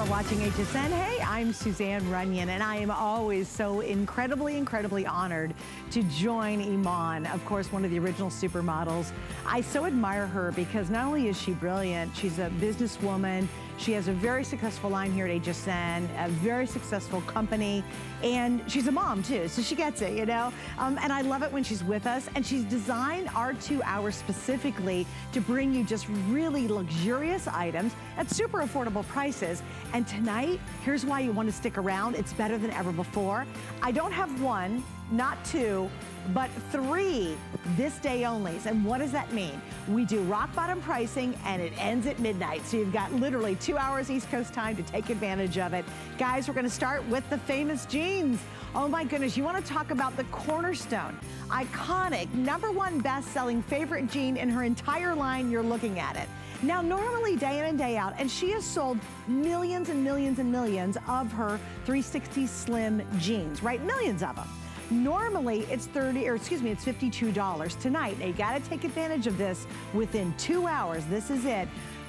are watching HSN. Hey, I'm Suzanne Runyan, and I am always so incredibly, incredibly honored to join Iman, of course, one of the original supermodels. I so admire her because not only is she brilliant, she's a businesswoman, she has a very successful line here at HSN, a very successful company, and she's a mom too, so she gets it, you know? Um, and I love it when she's with us, and she's designed our two hours specifically to bring you just really luxurious items at super affordable prices. And tonight, here's why you want to stick around. It's better than ever before. I don't have one, not two, but three this day only. And what does that mean? We do rock bottom pricing and it ends at midnight. So you've got literally two hours East Coast time to take advantage of it. Guys, we're gonna start with the famous jeans. Oh my goodness, you wanna talk about the cornerstone. Iconic, number one best-selling favorite jean in her entire line, you're looking at it. Now, normally day in and day out, and she has sold millions and millions and millions of her 360 Slim jeans, right? Millions of them. Normally it's 30, or excuse me, it's $52 tonight. Now you gotta take advantage of this within two hours. This is it.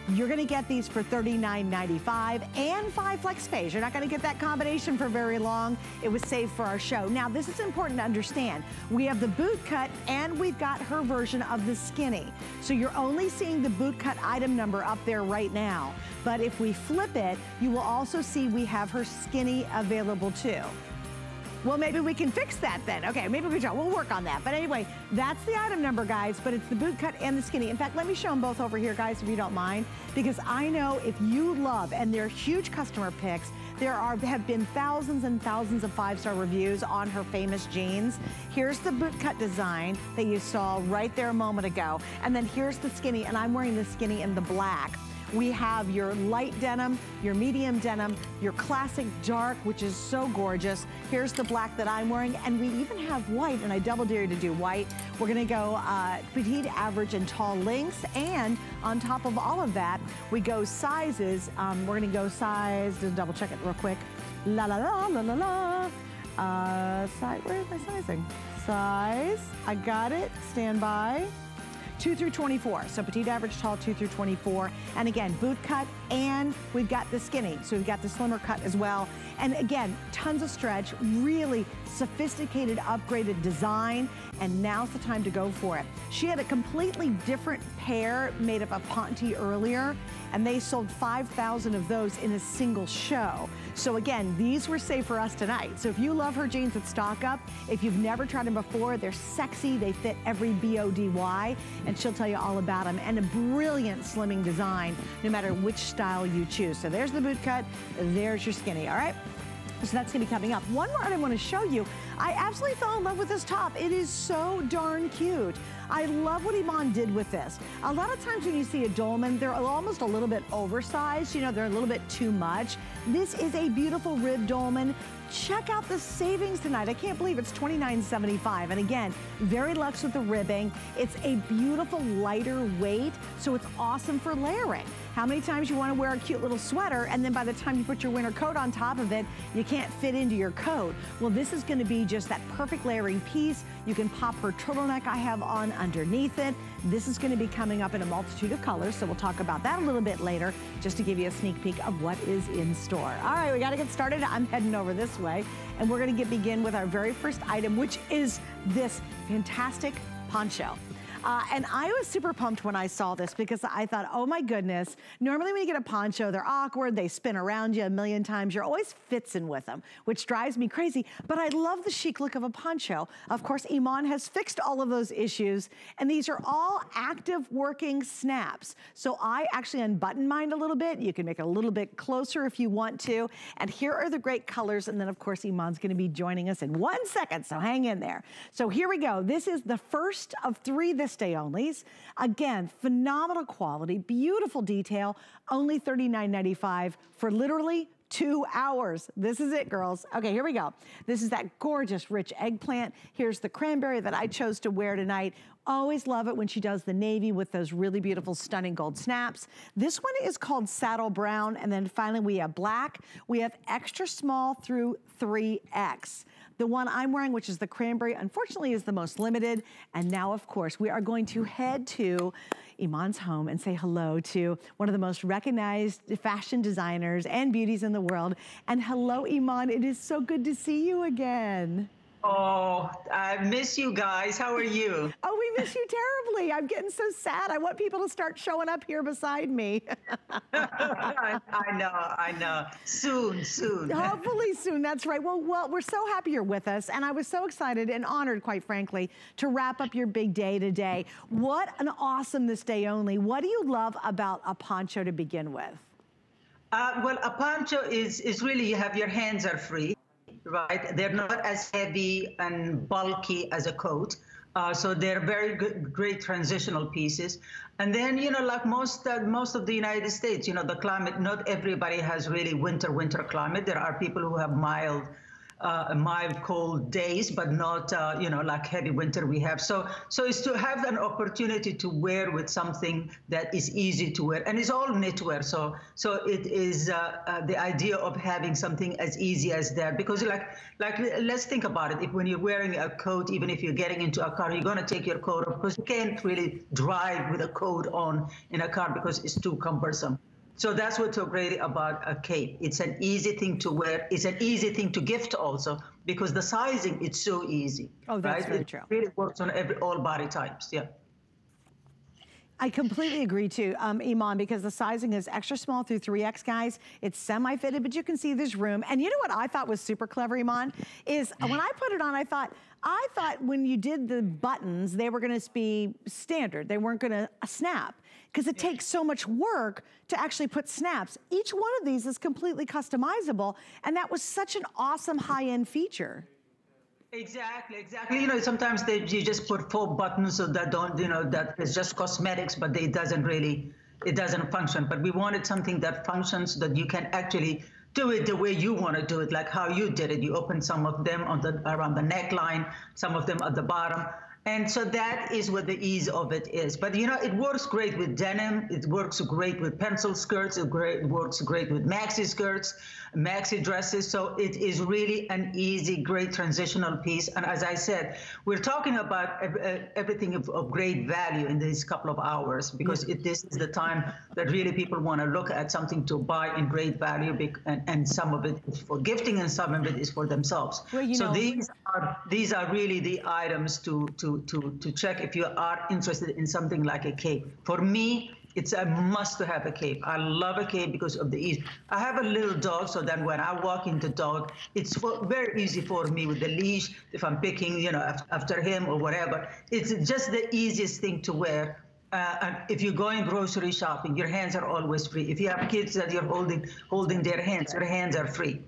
You're gonna get these for $39.95 and five flex pays. You're not gonna get that combination for very long. It was saved for our show. Now, this is important to understand. We have the boot cut and we've got her version of the skinny. So you're only seeing the boot cut item number up there right now. But if we flip it, you will also see we have her skinny available too. Well, maybe we can fix that then. Okay, maybe we don't. We'll work on that. But anyway, that's the item number, guys, but it's the boot cut and the skinny. In fact, let me show them both over here, guys, if you don't mind, because I know if you love, and they're huge customer picks, there are have been thousands and thousands of five-star reviews on her famous jeans. Here's the boot cut design that you saw right there a moment ago. And then here's the skinny, and I'm wearing the skinny in the black. We have your light denim, your medium denim, your classic dark, which is so gorgeous. Here's the black that I'm wearing, and we even have white, and I double dare you to do white. We're gonna go uh, petite, average, and tall lengths, and on top of all of that, we go sizes. Um, we're gonna go size, just double check it real quick. La la la la la la. Uh, size, where is my sizing? Size, I got it, stand by. 2 through 24. So petite, average, tall, 2 through 24. And again, boot cut, and we've got the skinny. So we've got the slimmer cut as well. And again, tons of stretch, really sophisticated, upgraded design, and now's the time to go for it. She had a completely different pair made up of Ponte earlier, and they sold 5,000 of those in a single show. So again, these were saved for us tonight. So if you love her jeans at stock up, if you've never tried them before, they're sexy, they fit every B-O-D-Y, and she'll tell you all about them. And a brilliant slimming design, no matter which style you choose. So there's the boot cut, there's your skinny, all right? So that's gonna be coming up. One more I want to show you. I absolutely fell in love with this top. It is so darn cute. I love what Iman did with this. A lot of times when you see a dolman, they're almost a little bit oversized. You know, they're a little bit too much. This is a beautiful rib dolman. Check out the savings tonight. I can't believe it's $29.75. And again, very luxe with the ribbing. It's a beautiful lighter weight, so it's awesome for layering. How many times you wanna wear a cute little sweater and then by the time you put your winter coat on top of it, you can't fit into your coat. Well, this is gonna be just that perfect layering piece. You can pop her turtleneck I have on underneath it. This is gonna be coming up in a multitude of colors, so we'll talk about that a little bit later, just to give you a sneak peek of what is in store. All right, we gotta get started. I'm heading over this way, and we're gonna get begin with our very first item, which is this fantastic poncho. Uh, and I was super pumped when I saw this because I thought, oh my goodness, normally when you get a poncho, they're awkward, they spin around you a million times, you're always fitzing with them, which drives me crazy, but I love the chic look of a poncho. Of course, Iman has fixed all of those issues, and these are all active working snaps. So I actually unbutton mine a little bit. You can make it a little bit closer if you want to. And here are the great colors, and then of course, Iman's gonna be joining us in one second, so hang in there. So here we go. This is the first of three this day onlys. Again, phenomenal quality, beautiful detail, only $39.95 for literally two hours. This is it, girls. Okay, here we go. This is that gorgeous rich eggplant. Here's the cranberry that I chose to wear tonight. Always love it when she does the navy with those really beautiful, stunning gold snaps. This one is called Saddle Brown, and then finally we have black. We have extra small through 3X. The one I'm wearing, which is the cranberry, unfortunately is the most limited. And now, of course, we are going to head to Iman's home and say hello to one of the most recognized fashion designers and beauties in the world. And hello, Iman, it is so good to see you again. Oh, I miss you guys. How are you? oh, we miss you terribly. I'm getting so sad. I want people to start showing up here beside me. I, I, know, I know. Soon, soon. Hopefully soon. That's right. Well, well, we're so happy you're with us, and I was so excited and honored, quite frankly, to wrap up your big day today. What an awesome this day only. What do you love about a poncho to begin with? Uh, well, a poncho is is really you have your hands are free right? They're not as heavy and bulky as a coat. Uh, so they're very good, great transitional pieces. And then, you know, like most uh, most of the United States, you know, the climate, not everybody has really winter, winter climate. There are people who have mild uh, mild cold days, but not uh, you know like heavy winter we have. So so it's to have an opportunity to wear with something that is easy to wear, and it's all knitwear. So so it is uh, uh, the idea of having something as easy as that because like like let's think about it. If when you're wearing a coat, even if you're getting into a car, you're gonna take your coat off because you can't really drive with a coat on in a car because it's too cumbersome. So that's what's so great about a cape. It's an easy thing to wear. It's an easy thing to gift also because the sizing it's so easy. Oh, that's right? very it true. really works on every all body types. Yeah. I completely agree too, um, Iman, because the sizing is extra small through 3X, guys. It's semi-fitted, but you can see there's room. And you know what I thought was super clever, Iman, is when I put it on, I thought, I thought when you did the buttons, they were gonna be standard. They weren't gonna snap because it takes so much work to actually put snaps. Each one of these is completely customizable, and that was such an awesome high-end feature. Exactly, exactly. You know, sometimes they you just put four buttons so that don't, you know, that is just cosmetics, but it doesn't really, it doesn't function. But we wanted something that functions that you can actually do it the way you want to do it, like how you did it. You open some of them on the around the neckline, some of them at the bottom. And so that is what the ease of it is. But you know, it works great with denim. It works great with pencil skirts. It, great, works great with maxi skirts, maxi dresses. So it is really an easy, great transitional piece. And as I said, we're talking about uh, everything of, of great value in these couple of hours because it, this is the time that really people want to look at something to buy in great value. And, and some of it is for gifting and some of it is for themselves. Well, so know, these are these are really the items to to to, to, check if you are interested in something like a cape. For me, it's a must to have a cape. I love a cape because of the ease. I have a little dog, so then when I walk in the dog, it's very easy for me with the leash. If I'm picking, you know, after him or whatever, it's just the easiest thing to wear. Uh, and if you're going grocery shopping, your hands are always free. If you have kids that you're holding holding their hands, your hands are free.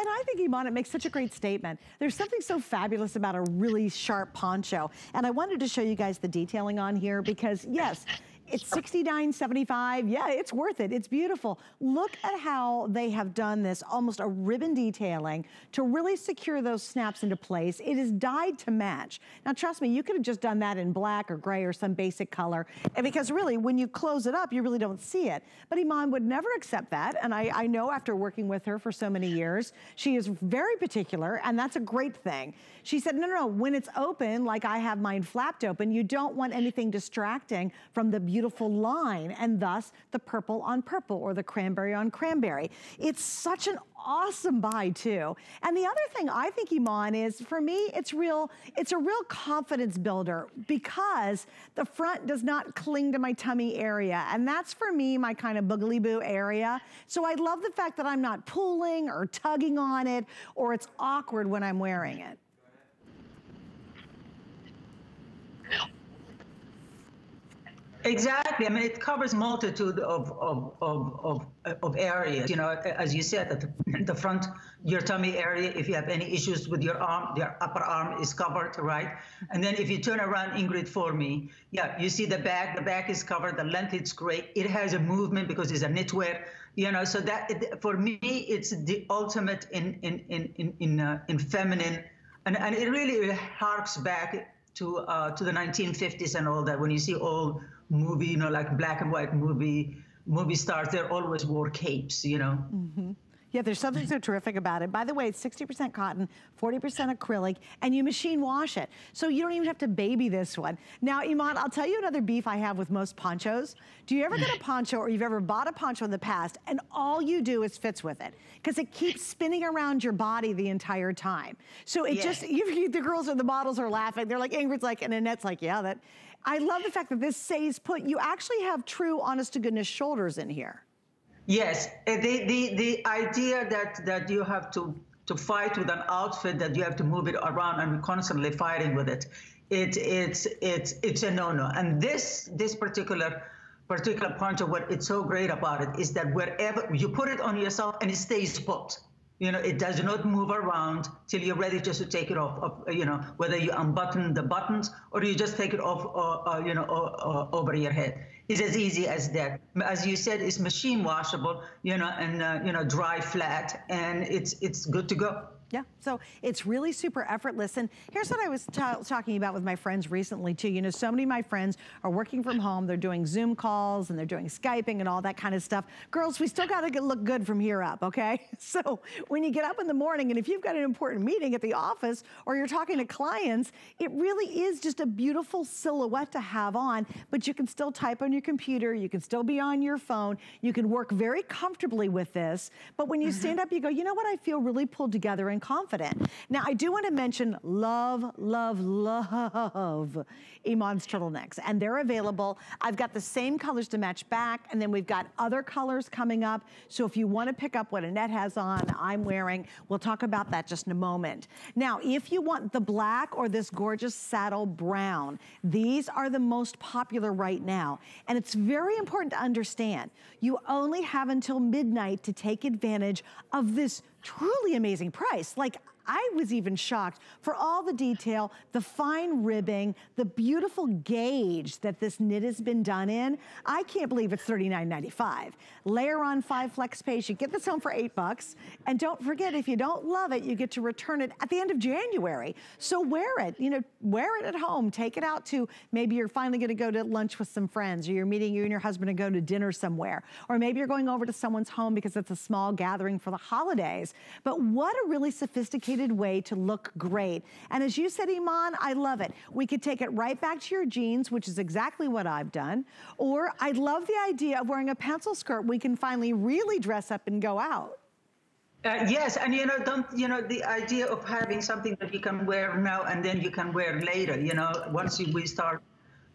And I think, Iman, it makes such a great statement. There's something so fabulous about a really sharp poncho. And I wanted to show you guys the detailing on here because, yes, it's $69.75. Yeah, it's worth it. It's beautiful. Look at how they have done this, almost a ribbon detailing to really secure those snaps into place. It is dyed to match. Now, trust me, you could have just done that in black or gray or some basic color. And because really, when you close it up, you really don't see it. But Iman would never accept that. And I, I know after working with her for so many years, she is very particular, and that's a great thing. She said, no, no, no, when it's open, like I have mine flapped open, you don't want anything distracting from the beauty beautiful line and thus the purple on purple or the cranberry on cranberry. It's such an awesome buy too. And the other thing I think, Iman, is for me, it's real, it's a real confidence builder because the front does not cling to my tummy area. And that's for me, my kind of boogly boo area. So I love the fact that I'm not pulling or tugging on it or it's awkward when I'm wearing it. Exactly. I mean, it covers multitude of, of, of, of, of areas. You know, as you said, at the, front, your tummy area, if you have any issues with your arm, your upper arm is covered, right? And then if you turn around, Ingrid, for me, yeah, you see the back, the back is covered, the length is great. It has a movement because it's a knitwear, you know, so that, it, for me, it's the ultimate in, in, in, in, in, uh, in feminine. And, and it really harks back to, uh, to the 1950s and all that when you see all movie, you know, like black and white movie movie stars, they always wore capes, you know. Mm -hmm. Yeah, there's something so terrific about it. By the way, it's 60% cotton, 40% acrylic, and you machine wash it. So you don't even have to baby this one. Now, Iman, I'll tell you another beef I have with most ponchos. Do you ever get a poncho or you've ever bought a poncho in the past and all you do is fits with it? Because it keeps spinning around your body the entire time. So it just, you, the girls or the models are laughing. They're like, Ingrid's like, and Annette's like, yeah, that. I love the fact that this says put, you actually have true honest to goodness shoulders in here. Yes, uh, the, the, the idea that, that you have to, to fight with an outfit, that you have to move it around and constantly fighting with it, it it's, it's, it's a no-no. And this, this particular particular of what it's so great about it is that wherever you put it on yourself and it stays put. You know, it does not move around till you're ready just to take it off. Of, you know, whether you unbutton the buttons or you just take it off, uh, uh, you know, over your head. It's as easy as that. As you said, it's machine washable, you know, and uh, you know, dry flat, and it's it's good to go. Yeah, so it's really super effortless. And here's what I was talking about with my friends recently too. You know, so many of my friends are working from home. They're doing Zoom calls and they're doing Skyping and all that kind of stuff. Girls, we still got to look good from here up, okay? So when you get up in the morning and if you've got an important meeting at the office or you're talking to clients, it really is just a beautiful silhouette to have on, but you can still type on your computer. You can still be on your phone. You can work very comfortably with this. But when you mm -hmm. stand up, you go, you know what? I feel really pulled together and confident. Now, I do want to mention love, love, love Iman's turtlenecks, and they're available. I've got the same colors to match back, and then we've got other colors coming up. So if you want to pick up what Annette has on, I'm wearing, we'll talk about that just in a moment. Now, if you want the black or this gorgeous saddle brown, these are the most popular right now. And it's very important to understand, you only have until midnight to take advantage of this truly amazing price. Like I was even shocked for all the detail, the fine ribbing, the beautiful gauge that this knit has been done in. I can't believe it's $39.95. Layer on five flex pays. You get this home for eight bucks. And don't forget, if you don't love it, you get to return it at the end of January. So wear it, you know, wear it at home. Take it out to, maybe you're finally gonna go to lunch with some friends or you're meeting you and your husband to go to dinner somewhere. Or maybe you're going over to someone's home because it's a small gathering for the holidays. But what a really sophisticated way to look great. And as you said, Iman, I love it. We could take it right back to your jeans, which is exactly what I've done. Or I love the idea of wearing a pencil skirt. We can finally really dress up and go out. Uh, yes, and you know, don't you know the idea of having something that you can wear now and then you can wear later. You know, once we start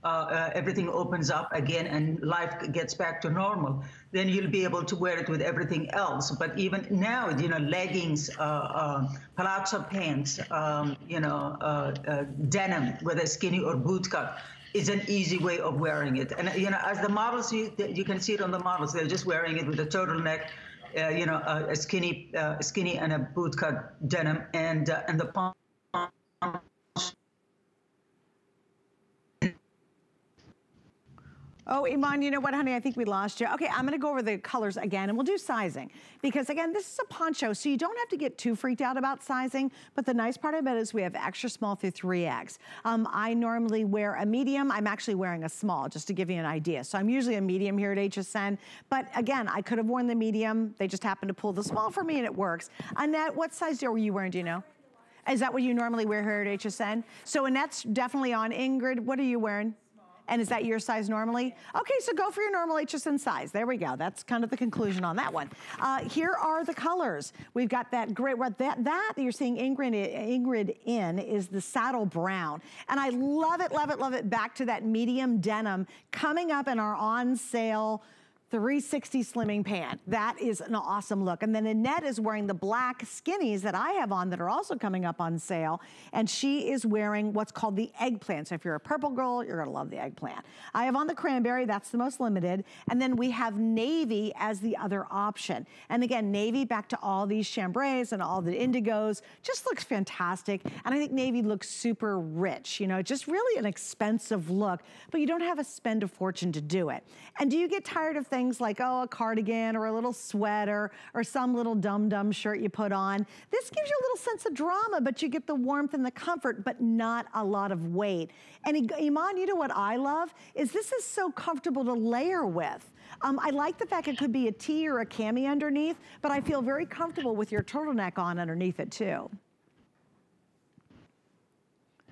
uh, uh, everything opens up again and life gets back to normal, then you'll be able to wear it with everything else. But even now, you know, leggings, uh, uh palazzo pants, um, you know, denim, whether skinny or bootcut, is an easy way of wearing it. And you know, as the models, you, you can see it on the models. They're just wearing it with a turtleneck. Uh, you know, a, a skinny, uh, skinny and a bootcut denim, and uh, and the palm Oh, Iman, you know what, honey? I think we lost you. Okay, I'm gonna go over the colors again and we'll do sizing. Because again, this is a poncho, so you don't have to get too freaked out about sizing, but the nice part about it is we have extra small through 3X. Um, I normally wear a medium. I'm actually wearing a small, just to give you an idea. So I'm usually a medium here at HSN, but again, I could have worn the medium. They just happened to pull the small for me and it works. Annette, what size are you wearing, do you know? Is that what you normally wear here at HSN? So Annette's definitely on. Ingrid, what are you wearing? And is that your size normally? Okay, so go for your normal HSN size. There we go. That's kind of the conclusion on that one. Uh, here are the colors. We've got that great, that, that, that you're seeing Ingrid, Ingrid in is the saddle brown. And I love it, love it, love it. Back to that medium denim coming up in our on sale 360 slimming pant. That is an awesome look. And then Annette is wearing the black skinnies that I have on that are also coming up on sale. And she is wearing what's called the eggplant. So if you're a purple girl, you're gonna love the eggplant. I have on the cranberry, that's the most limited. And then we have navy as the other option. And again, navy back to all these chambrays and all the indigos, just looks fantastic. And I think navy looks super rich, you know, just really an expensive look, but you don't have to spend a fortune to do it. And do you get tired of things like, oh, a cardigan or a little sweater or some little dum-dum shirt you put on. This gives you a little sense of drama, but you get the warmth and the comfort, but not a lot of weight. And Iman, you know what I love? Is this is so comfortable to layer with. Um, I like the fact it could be a tee or a cami underneath, but I feel very comfortable with your turtleneck on underneath it too.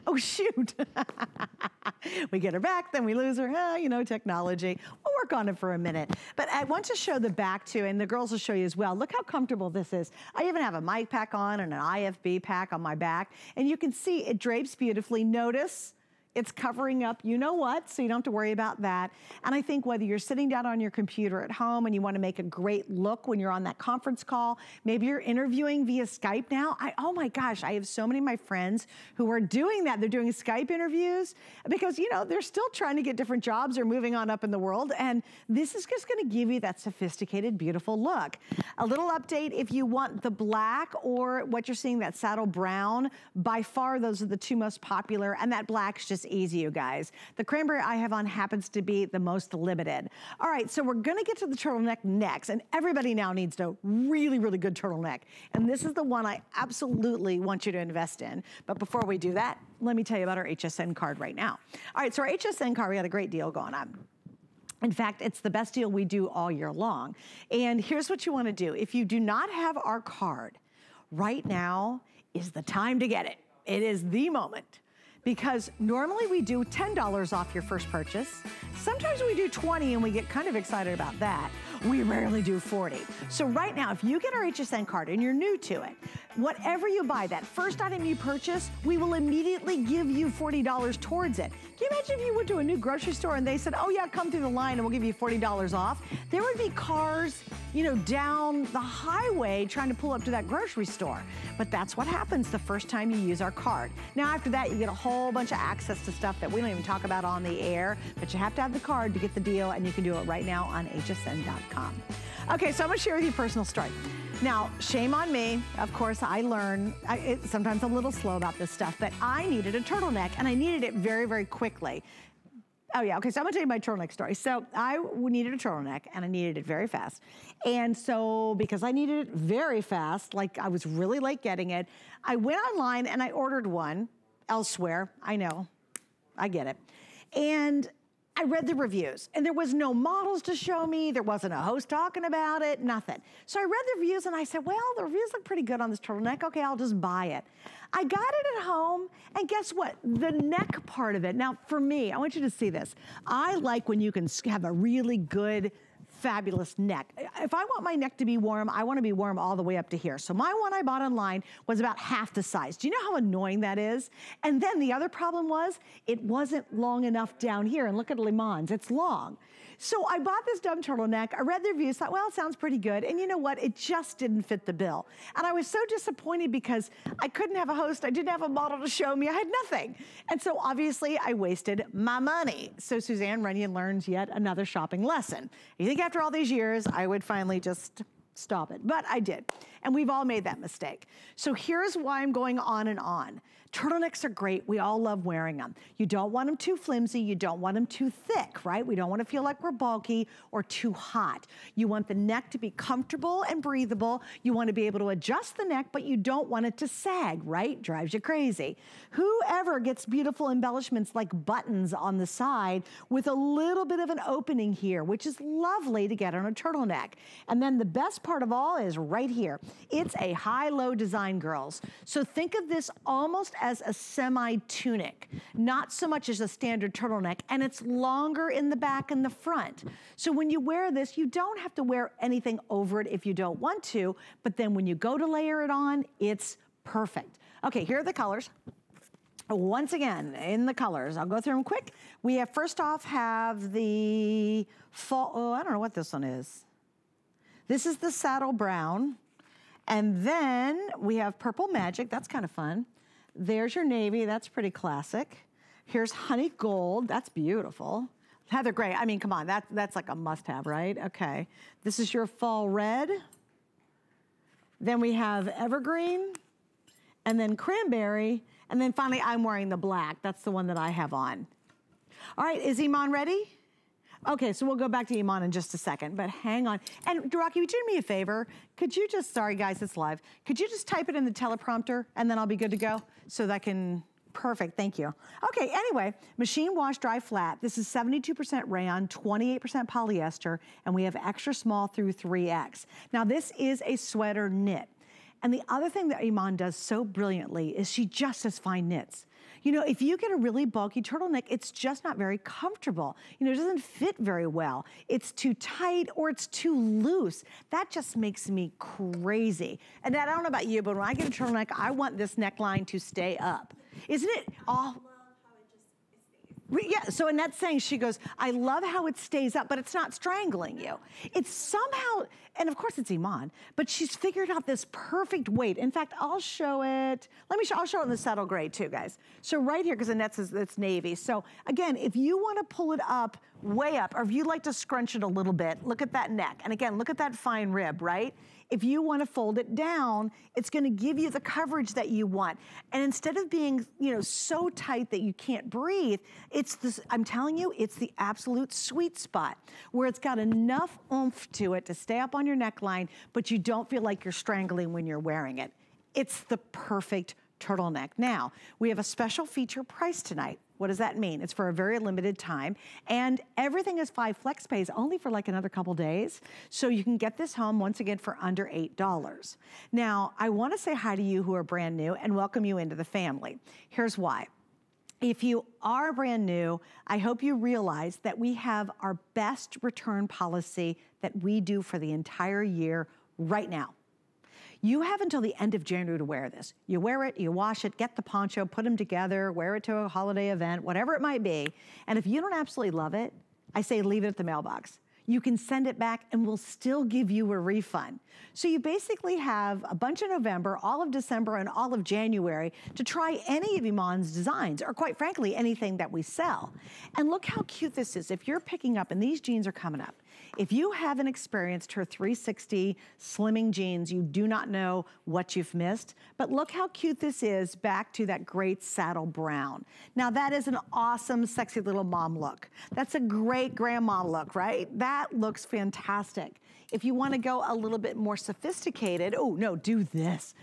Oh, shoot. we get her back, then we lose her. Ah, you know, technology. We'll work on it for a minute. But I want to show the back too, and the girls will show you as well. Look how comfortable this is. I even have a mic pack on and an IFB pack on my back, and you can see it drapes beautifully. Notice it's covering up you know what, so you don't have to worry about that. And I think whether you're sitting down on your computer at home and you wanna make a great look when you're on that conference call, maybe you're interviewing via Skype now. I, oh my gosh, I have so many of my friends who are doing that. They're doing Skype interviews because, you know, they're still trying to get different jobs or moving on up in the world. And this is just gonna give you that sophisticated, beautiful look. A little update, if you want the black or what you're seeing, that saddle brown, by far those are the two most popular. And that black's just easy, you guys. The cranberry I have on happens to be the most limited. All right, so we're gonna get to the turtleneck next, and everybody now needs a really, really good turtleneck. And this is the one I absolutely want you to invest in. But before we do that, let me tell you about our HSN card right now. All right, so our HSN card, we got a great deal going on. In fact, it's the best deal we do all year long. And here's what you wanna do. If you do not have our card, right now is the time to get it. It is the moment because normally we do $10 off your first purchase. Sometimes we do 20 and we get kind of excited about that. We rarely do 40. So right now, if you get our HSN card and you're new to it, whatever you buy, that first item you purchase, we will immediately give you $40 towards it. Can you imagine if you went to a new grocery store and they said, oh yeah, come through the line and we'll give you $40 off? There would be cars, you know, down the highway trying to pull up to that grocery store. But that's what happens the first time you use our card. Now after that, you get a whole bunch of access to stuff that we don't even talk about on the air, but you have to have the card to get the deal and you can do it right now on hsn.com. Okay, so I'm gonna share with you a personal story. Now, shame on me. Of course, I learn, I, it, sometimes I'm a little slow about this stuff, but I needed a turtleneck and I needed it very, very quickly. Oh yeah, okay, so I'm gonna tell you my turtleneck story. So I needed a turtleneck and I needed it very fast. And so because I needed it very fast, like I was really late getting it, I went online and I ordered one elsewhere. I know, I get it. And I read the reviews and there was no models to show me. There wasn't a host talking about it, nothing. So I read the reviews and I said, well, the reviews look pretty good on this turtleneck. Okay, I'll just buy it. I got it at home and guess what? The neck part of it. Now for me, I want you to see this. I like when you can have a really good fabulous neck. If I want my neck to be warm, I wanna be warm all the way up to here. So my one I bought online was about half the size. Do you know how annoying that is? And then the other problem was, it wasn't long enough down here. And look at Iman's, it's long. So I bought this dumb turtleneck. I read the reviews, thought, well, it sounds pretty good. And you know what? It just didn't fit the bill. And I was so disappointed because I couldn't have a host. I didn't have a model to show me. I had nothing. And so obviously I wasted my money. So Suzanne Runyan learns yet another shopping lesson. You think after all these years, I would finally just stop it. But I did. And we've all made that mistake. So here's why I'm going on and on. Turtlenecks are great. We all love wearing them. You don't want them too flimsy. You don't want them too thick, right? We don't want to feel like we're bulky or too hot. You want the neck to be comfortable and breathable. You want to be able to adjust the neck, but you don't want it to sag, right? Drives you crazy. Whoever gets beautiful embellishments like buttons on the side with a little bit of an opening here, which is lovely to get on a turtleneck. And then the best part of all is right here. It's a high-low design, girls. So think of this almost as a semi-tunic, not so much as a standard turtleneck, and it's longer in the back and the front. So when you wear this, you don't have to wear anything over it if you don't want to, but then when you go to layer it on, it's perfect. Okay, here are the colors. Once again, in the colors, I'll go through them quick. We have, first off, have the fall, oh, I don't know what this one is. This is the saddle brown. And then we have Purple Magic, that's kind of fun. There's your navy, that's pretty classic. Here's honey gold, that's beautiful. Heather gray, I mean, come on, that, that's like a must have, right? Okay. This is your fall red. Then we have evergreen, and then cranberry, and then finally I'm wearing the black. That's the one that I have on. All right, is Iman ready? Okay, so we'll go back to Iman in just a second, but hang on. And Duraki, would you do me a favor? Could you just, sorry guys, it's live. Could you just type it in the teleprompter and then I'll be good to go so that can Perfect, thank you. Okay, anyway, machine wash dry flat. This is 72% rayon, 28% polyester, and we have extra small through 3X. Now this is a sweater knit. And the other thing that Iman does so brilliantly is she just has fine knits. You know, if you get a really bulky turtleneck, it's just not very comfortable. You know, it doesn't fit very well. It's too tight or it's too loose. That just makes me crazy. And I don't know about you, but when I get a turtleneck, I want this neckline to stay up. Isn't it all? Yeah, so Annette's saying, she goes, I love how it stays up, but it's not strangling you. It's somehow, and of course it's Iman, but she's figured out this perfect weight. In fact, I'll show it, let me show, I'll show it in the saddle gray too, guys. So right here, because Annette says it's navy. So again, if you wanna pull it up, way up, or if you'd like to scrunch it a little bit, look at that neck. And again, look at that fine rib, right? If you wanna fold it down, it's gonna give you the coverage that you want. And instead of being, you know, so tight that you can't breathe, it's this, I'm telling you, it's the absolute sweet spot where it's got enough oomph to it to stay up on your neckline, but you don't feel like you're strangling when you're wearing it. It's the perfect turtleneck. Now, we have a special feature price tonight. What does that mean? It's for a very limited time. And everything is five flex pays only for like another couple days. So you can get this home once again for under $8. Now, I wanna say hi to you who are brand new and welcome you into the family. Here's why. If you are brand new, I hope you realize that we have our best return policy that we do for the entire year right now. You have until the end of January to wear this. You wear it, you wash it, get the poncho, put them together, wear it to a holiday event, whatever it might be. And if you don't absolutely love it, I say leave it at the mailbox you can send it back and we'll still give you a refund. So you basically have a bunch of November, all of December, and all of January to try any of Iman's designs, or quite frankly, anything that we sell. And look how cute this is. If you're picking up, and these jeans are coming up, if you haven't experienced her 360 slimming jeans, you do not know what you've missed. But look how cute this is back to that great saddle brown. Now that is an awesome, sexy little mom look. That's a great grandma look, right? That looks fantastic. If you wanna go a little bit more sophisticated, oh no, do this.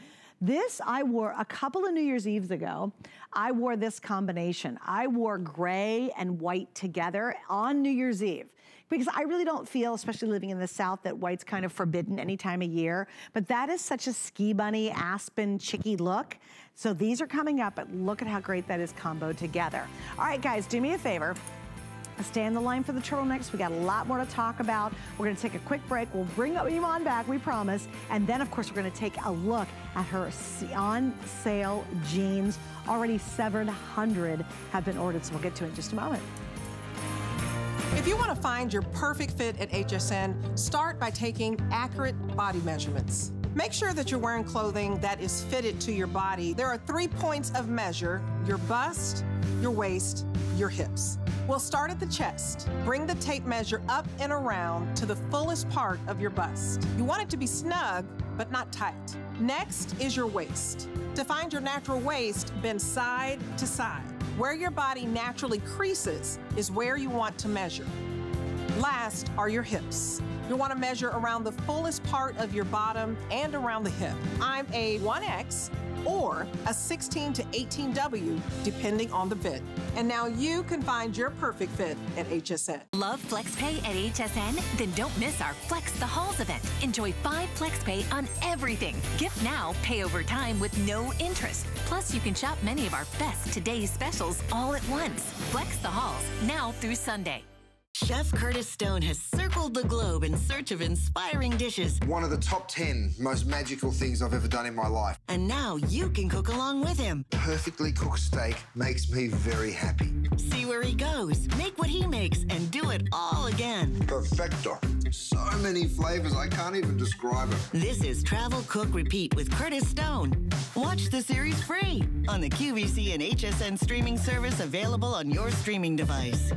This I wore a couple of New Year's Eves ago. I wore this combination. I wore gray and white together on New Year's Eve because I really don't feel, especially living in the South, that white's kind of forbidden any time of year. But that is such a ski bunny, aspen, chicky look. So these are coming up, but look at how great that is combo together. All right, guys, do me a favor. Stay on the line for the turtlenecks. We got a lot more to talk about. We're gonna take a quick break. We'll bring Iman back, we promise. And then, of course, we're gonna take a look at her on sale jeans. Already 700 have been ordered, so we'll get to it in just a moment. If you want to find your perfect fit at HSN, start by taking accurate body measurements. Make sure that you're wearing clothing that is fitted to your body. There are three points of measure, your bust, your waist, your hips. We'll start at the chest. Bring the tape measure up and around to the fullest part of your bust. You want it to be snug, but not tight. Next is your waist. To find your natural waist, bend side to side. Where your body naturally creases is where you want to measure. Last are your hips. You'll want to measure around the fullest part of your bottom and around the hip. I'm a 1X or a 16 to 18W, depending on the fit. And now you can find your perfect fit at HSN. Love FlexPay at HSN? Then don't miss our Flex the Halls event. Enjoy five FlexPay on everything. Gift now, pay over time with no interest. Plus, you can shop many of our best today's specials all at once. Flex the Halls, now through Sunday. Chef Curtis Stone has circled the globe in search of inspiring dishes. One of the top 10 most magical things I've ever done in my life. And now you can cook along with him. Perfectly cooked steak makes me very happy. See where he goes, make what he makes, and do it all again. Perfecto. So many flavors, I can't even describe it. This is Travel Cook Repeat with Curtis Stone. Watch the series free on the QVC and HSN streaming service available on your streaming device.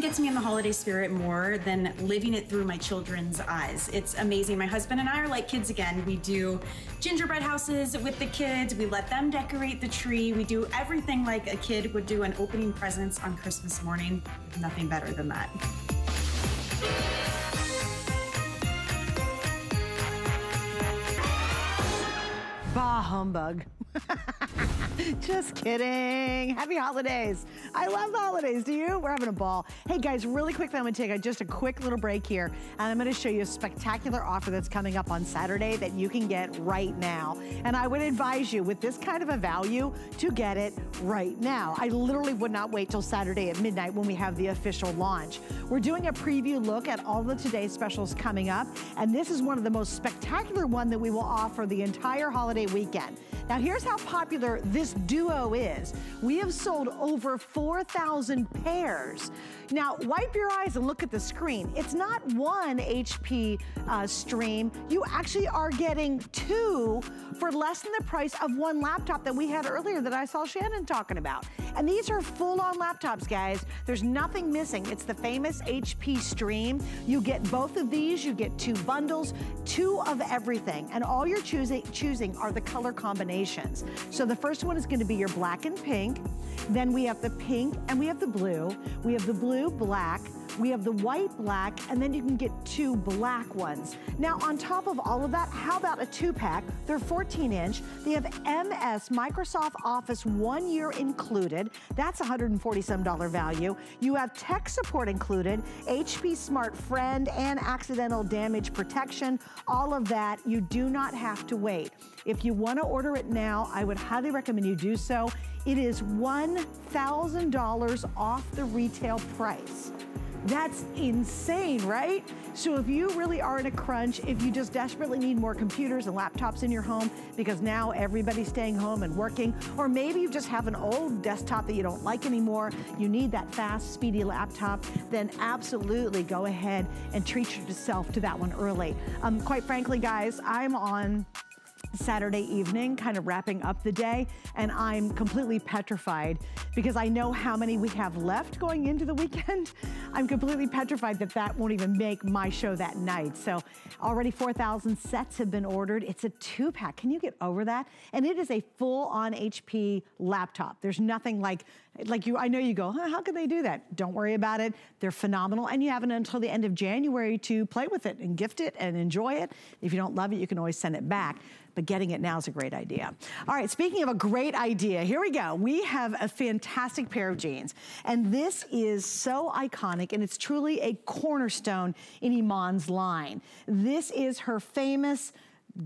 Nothing gets me in the holiday spirit more than living it through my children's eyes. It's amazing. My husband and I are like kids again. We do gingerbread houses with the kids. We let them decorate the tree. We do everything like a kid would do an opening presents on Christmas morning. Nothing better than that. Bah humbug. Just kidding. Happy holidays. I love the holidays. Do you? We're having a ball. Hey guys, really quickly, I'm gonna take a, just a quick little break here and I'm gonna show you a spectacular offer that's coming up on Saturday that you can get right now. And I would advise you with this kind of a value to get it right now. I literally would not wait till Saturday at midnight when we have the official launch. We're doing a preview look at all the today's specials coming up. And this is one of the most spectacular one that we will offer the entire holiday weekend. Now here's how popular this duo is. We have sold over 4,000 pairs. Now wipe your eyes and look at the screen. It's not one HP uh, stream. You actually are getting two for less than the price of one laptop that we had earlier that I saw Shannon talking about. And these are full-on laptops, guys. There's nothing missing. It's the famous HP Stream. You get both of these. You get two bundles, two of everything. And all you're choosing, choosing are the color combinations. So the first one is gonna be your black and pink. Then we have the pink and we have the blue. We have the blue, black, we have the white black, and then you can get two black ones. Now, on top of all of that, how about a two pack? They're 14 inch. They have MS, Microsoft Office one year included. That's $147 value. You have tech support included, HP Smart Friend and accidental damage protection. All of that, you do not have to wait. If you wanna order it now, I would highly recommend you do so. It is $1,000 off the retail price. That's insane, right? So if you really are in a crunch, if you just desperately need more computers and laptops in your home because now everybody's staying home and working, or maybe you just have an old desktop that you don't like anymore, you need that fast, speedy laptop, then absolutely go ahead and treat yourself to that one early. Um, quite frankly, guys, I'm on Saturday evening, kind of wrapping up the day, and I'm completely petrified because I know how many we have left going into the weekend. I'm completely petrified that that won't even make my show that night. So already 4,000 sets have been ordered. It's a two pack. Can you get over that? And it is a full on HP laptop. There's nothing like, like you, I know you go, huh, how can they do that? Don't worry about it. They're phenomenal. And you have it until the end of January to play with it and gift it and enjoy it. If you don't love it, you can always send it back but getting it now is a great idea. All right, speaking of a great idea, here we go. We have a fantastic pair of jeans, and this is so iconic, and it's truly a cornerstone in Iman's line. This is her famous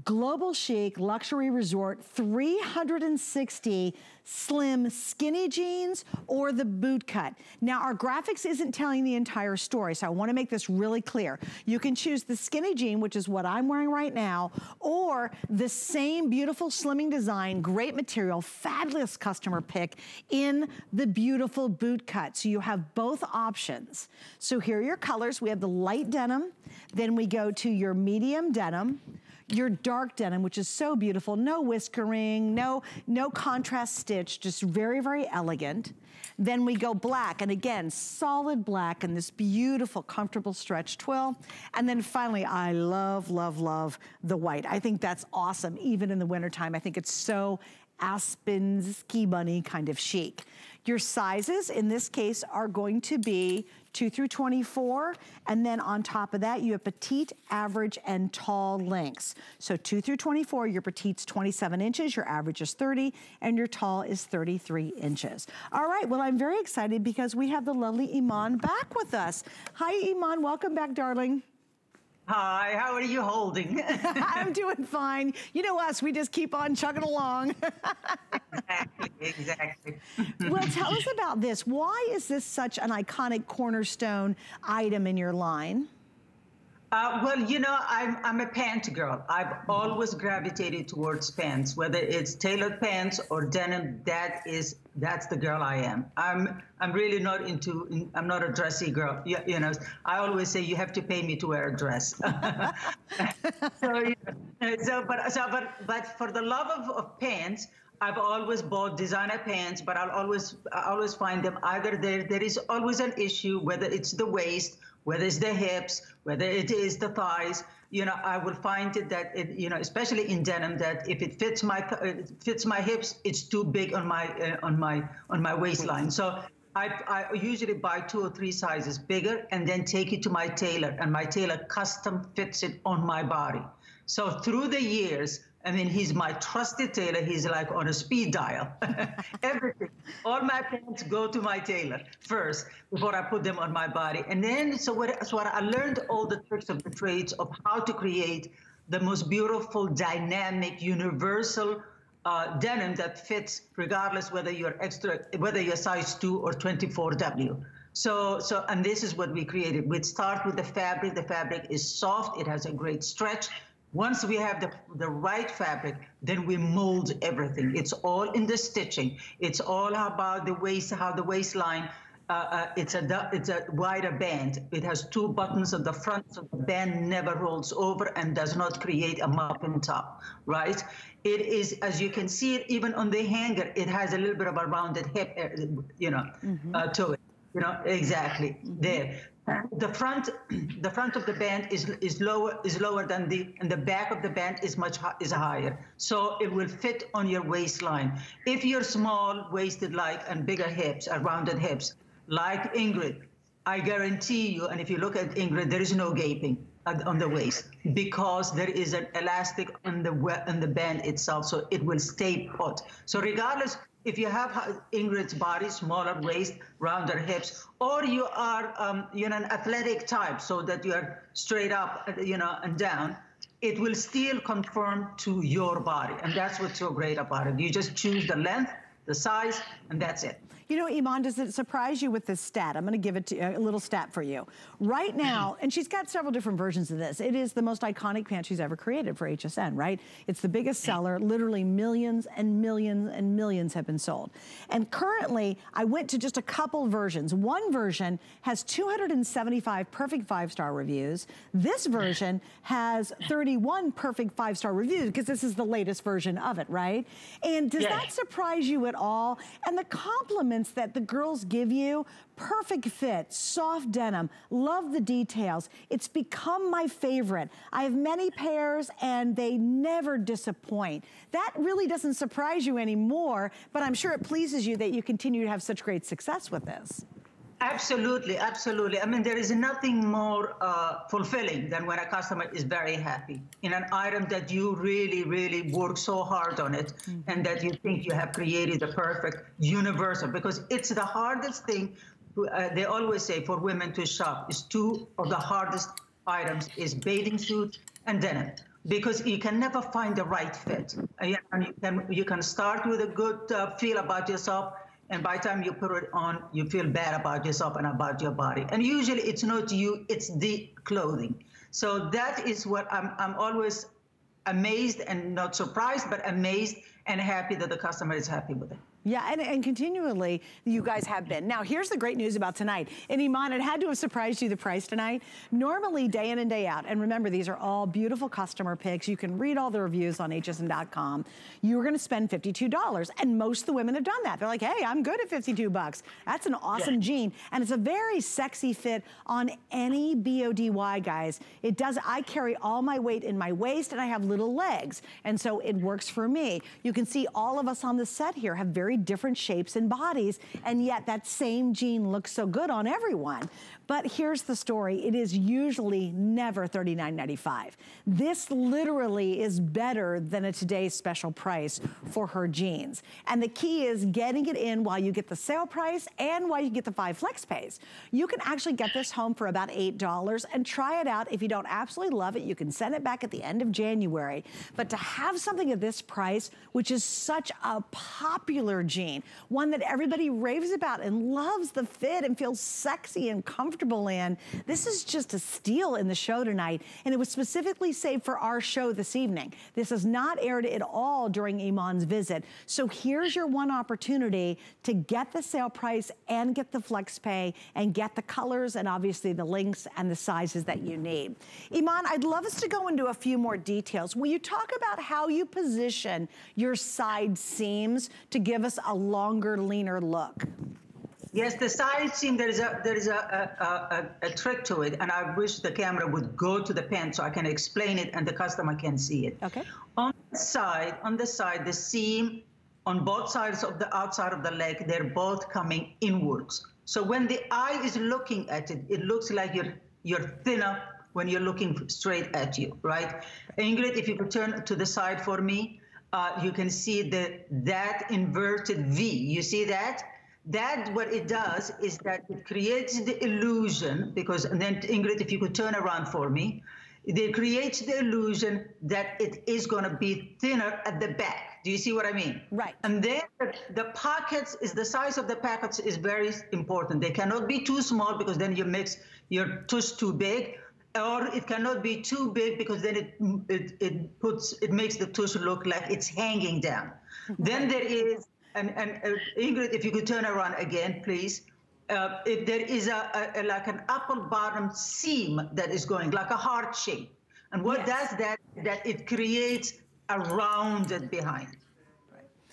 Global Chic Luxury Resort 360 slim skinny jeans or the boot cut. Now our graphics isn't telling the entire story, so I wanna make this really clear. You can choose the skinny jean, which is what I'm wearing right now, or the same beautiful slimming design, great material, fabulous customer pick in the beautiful boot cut. So you have both options. So here are your colors. We have the light denim, then we go to your medium denim, your dark denim, which is so beautiful. No whiskering, no, no contrast stitch, just very, very elegant. Then we go black, and again, solid black and this beautiful, comfortable stretch twill. And then finally, I love, love, love the white. I think that's awesome, even in the wintertime. I think it's so Aspen ski bunny kind of chic. Your sizes in this case are going to be 2 through 24, and then on top of that, you have petite, average, and tall lengths. So 2 through 24, your petite's 27 inches, your average is 30, and your tall is 33 inches. All right, well, I'm very excited because we have the lovely Iman back with us. Hi, Iman, welcome back, darling. Hi, how are you holding? I'm doing fine. You know us, we just keep on chugging along. exactly, exactly. well, tell us about this. Why is this such an iconic cornerstone item in your line? Uh, well, you know, I'm, I'm a pant girl. I've always gravitated towards pants, whether it's tailored pants or denim. That is, that's the girl I am. I'm, I'm really not into. I'm not a dressy girl. You, you know, I always say you have to pay me to wear a dress. so, so, but, so, but, but for the love of, of pants, I've always bought designer pants, but I'll always I always find them either there there is always an issue whether it's the waist, whether it's the hips, whether it is the thighs. You know, I will find it that it, you know, especially in denim, that if it fits my it fits my hips, it's too big on my uh, on my on my waistline. So I, I, usually buy two or three sizes bigger and then take it to my tailor, and my tailor custom fits it on my body. So through the years, I mean, he's my trusted tailor. He's like on a speed dial. Everything, all my pants go to my tailor first before I put them on my body. And then, so what, so what I learned all the tricks of the trades of how to create the most beautiful, dynamic, universal uh, denim that fits regardless whether you're extra, whether you're size two or 24W. So, so, and this is what we created. We start with the fabric. The fabric is soft. It has a great stretch. Once we have the, the right fabric, then we mold everything. It's all in the stitching. It's all about the waist, how the waistline, uh, uh, it's a it's a wider band. It has two buttons at the front, so the band never rolls over and does not create a muffin top, right? It is, as you can see it, even on the hanger, it has a little bit of a rounded hip, uh, you know, mm -hmm. uh, to it. You know, exactly mm -hmm. there the front the front of the band is is lower is lower than the and the back of the band is much is higher. So it will fit on your waistline. If you're small waisted like and bigger hips and rounded hips like ingrid i guarantee you and if you look at ingrid there is no gaping on the waist because there is an elastic on the on the band itself so it will stay put. So regardless if you have Ingrid's body, smaller waist, rounder hips, or you are, um, you know, an athletic type, so that you are straight up, you know, and down, it will still conform to your body, and that's what's so great about it. You just choose the length, the size, and that's it. You know, Iman, does it surprise you with this stat? I'm gonna give it to, a little stat for you. Right now, and she's got several different versions of this. It is the most iconic pant she's ever created for HSN, right? It's the biggest seller, literally millions and millions and millions have been sold. And currently, I went to just a couple versions. One version has 275 perfect five-star reviews. This version has 31 perfect five-star reviews because this is the latest version of it, right? And does that surprise you at all? And the compliment that the girls give you, perfect fit, soft denim, love the details. It's become my favorite. I have many pairs and they never disappoint. That really doesn't surprise you anymore, but I'm sure it pleases you that you continue to have such great success with this. Absolutely, absolutely. I mean, there is nothing more uh, fulfilling than when a customer is very happy in an item that you really, really work so hard on it mm-hmm. and that you think you have created the perfect universal because it's the hardest thing. Uh, they always say for women to shop is two of the hardest items is bathing suit and denim because you can never find the right fit. And you can, you can start with a good uh, feel about yourself and by the time you put it on, you feel bad about yourself and about your body. And usually it's not you, it's the clothing. So that is what I'm, I'm always amazed and not surprised, but amazed and happy that the customer is happy with it. Yeah, and, and continually, you guys have been. Now, here's the great news about tonight. And Iman, it had to have surprised you the price tonight. Normally, day in and day out, and remember, these are all beautiful customer picks. You can read all the reviews on hsn.com. You're gonna spend $52, and most of the women have done that. They're like, hey, I'm good at 52 bucks. That's an awesome yeah. jean, and it's a very sexy fit on any BODY, guys. It does, I carry all my weight in my waist, and I have little legs, and so it works for me. You can see all of us on the set here have very very different shapes and bodies, and yet that same jean looks so good on everyone. But here's the story. It is usually never $39.95. This literally is better than a today's special price for her jeans. And the key is getting it in while you get the sale price and while you get the five flex pays. You can actually get this home for about $8 and try it out. If you don't absolutely love it, you can send it back at the end of January. But to have something at this price, which is such a popular jean. One that everybody raves about and loves the fit and feels sexy and comfortable in. This is just a steal in the show tonight. And it was specifically saved for our show this evening. This is not aired at all during Iman's visit. So here's your one opportunity to get the sale price and get the flex pay and get the colors and obviously the links and the sizes that you need. Iman, I'd love us to go into a few more details. Will you talk about how you position your side seams to give us a longer, leaner look? Yes, the side seam, there is a there is a, a, a, a, trick to it, and I wish the camera would go to the pen so I can explain it and the customer can see it. Okay. On the side, on the side, the seam on both sides of the outside of the leg, they're both coming inwards. So when the eye is looking at it, it looks like you're you're thinner when you're looking straight at you, right? Ingrid, if you could turn to the side for me, uh, you can see the that inverted V. You see that? that what it does is that it creates the illusion because and then ingrid if you could turn around for me it creates the illusion that it is going to be thinner at the back. Do you see what i mean? Right. And then the pockets is the size of the pockets is very important. They cannot be too small because then you mix your tush too big or it cannot be too big because then it it, it puts it makes the tush look like it's hanging down then there is and, and uh, Ingrid, if you could turn around again, please. Uh, if there is a, a, like an apple bottom seam that is going like a heart shape, and what yes. does that? That it creates a rounded behind,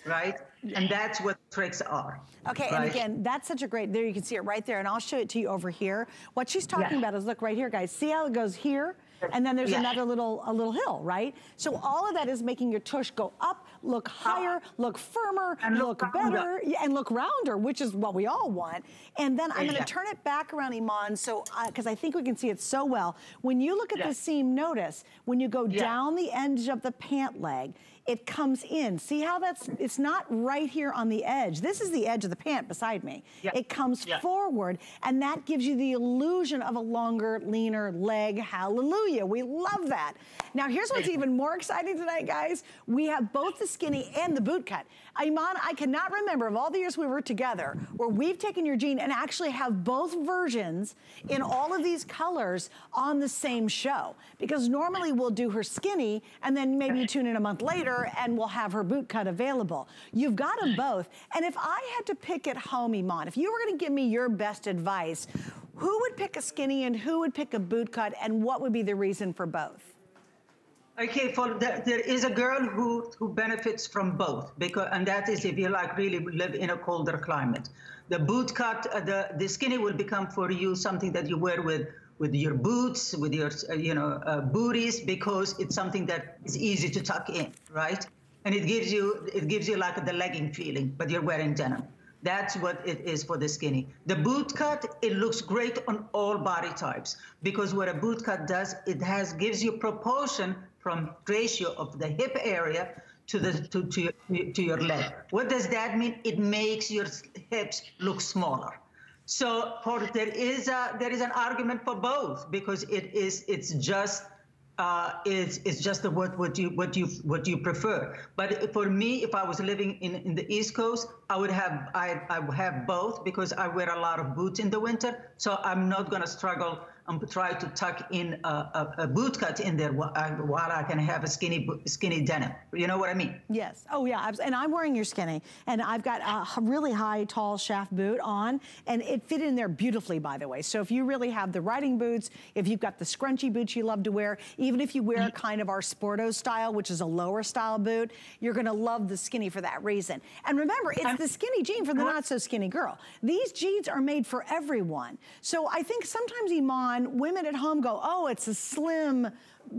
right? And that's what tricks are. Okay, right? and again, that's such a great, there you can see it right there, and I'll show it to you over here. What she's talking yeah. about is, look right here, guys. See how it goes here? and then there's yeah. another little a little hill, right? So all of that is making your tush go up, look higher, look firmer, and look, look better, and look rounder, which is what we all want. And then I'm gonna turn it back around, Iman, so because uh, I think we can see it so well. When you look at yeah. the seam, notice when you go yeah. down the edge of the pant leg, it comes in. See how that's, it's not right here on the edge. This is the edge of the pant beside me. It comes forward and that gives you the illusion of a longer, leaner leg. Hallelujah. We love that. Now here's what's even more exciting tonight, guys. We have both the skinny and the boot cut. Iman, I cannot remember of all the years we were together where we've taken your jean and actually have both versions in all of these colors on the same show. Because normally we'll do her skinny and then maybe you tune in a month later and we'll have her boot cut available. You've got them both. And if I had to pick at home, Iman, if you were gonna give me your best advice, who would pick a skinny and who would pick a boot cut and what would be the reason for both? Okay, for the, there is a girl who who benefits from both because, and that is if you like really live in a colder climate. The boot cut, uh, the the skinny will become for you something that you wear with with your boots, with your uh, you know uh, booties, because it's something that is easy to tuck in, right? And it gives you it gives you like the legging feeling, but you're wearing denim. That's what it is for the skinny. The boot cut, it looks great on all body types because what a boot cut does, it has gives you proportion from ratio of the hip area to the to, to, your, to your leg. What does that mean? It makes your hips look smaller. So for there is a there is an argument for both because it is it's just uh, it's, it's just what, what you what you what you prefer. But for me, if I was living in, in the East Coast, I would have I, I would have both because I wear a lot of boots in the winter, so I'm not going to struggle and try to tuck in a, a, a boot cut in there while I, can have a skinny skinny denim. You know what I mean? Yes. Oh yeah. And I'm wearing your skinny, and I've got a really high, tall shaft boot on, and it fit in there beautifully, by the way. So if you really have the riding boots, if you've got the scrunchy boots you love to wear, even if you wear mm-hmm. kind of our Sporto style, which is a lower style boot, you're gonna love the skinny for that reason. And remember, it's the skinny jean for the not so skinny girl. These jeans are made for everyone. So I think sometimes Iman women at home go, oh, it's a slim,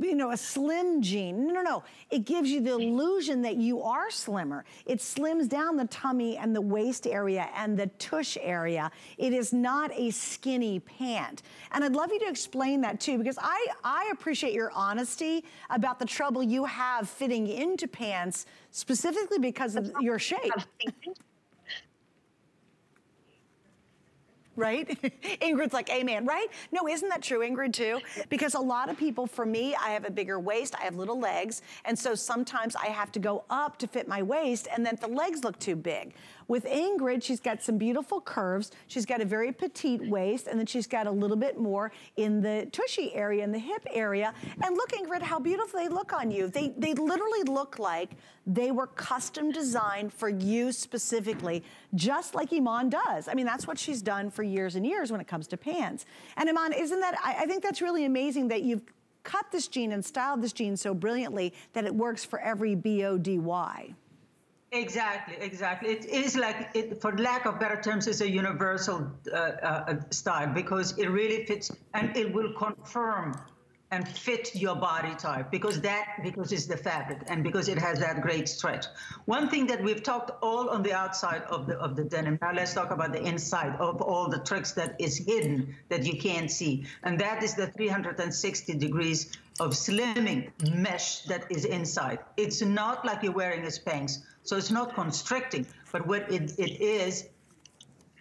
you know, a slim jean. No, no, no. It gives you the illusion that you are slimmer. It slims down the tummy and the waist area and the tush area. It is not a skinny pant. And I'd love you to explain that too, because I, I appreciate your honesty about the trouble you have fitting into pants, specifically because of your shape. Right? Ingrid's like, amen, right? No, isn't that true, Ingrid, too? Because a lot of people, for me, I have a bigger waist, I have little legs, and so sometimes I have to go up to fit my waist, and then the legs look too big. With Ingrid, she's got some beautiful curves. She's got a very petite waist, and then she's got a little bit more in the tushy area, in the hip area. And look, Ingrid, how beautiful they look on you. They, they literally look like they were custom designed for you specifically, just like Iman does. I mean, that's what she's done for years and years when it comes to pants. And Iman, isn't that, I, I think that's really amazing that you've cut this jean and styled this jean so brilliantly that it works for every B-O-D-Y. Exactly, exactly. It is like, it, for lack of better terms, it's a universal uh, uh, style because it really fits and it will confirm and fit your body type because that because it's the fabric and because it has that great stretch. One thing that we've talked all on the outside of the of the denim. Now let's talk about the inside of all the tricks that is hidden that you can't see, and that is the 360 degrees of slimming mesh that is inside. It's not like you're wearing a Spanx, so it's not constricting. But what it, it is,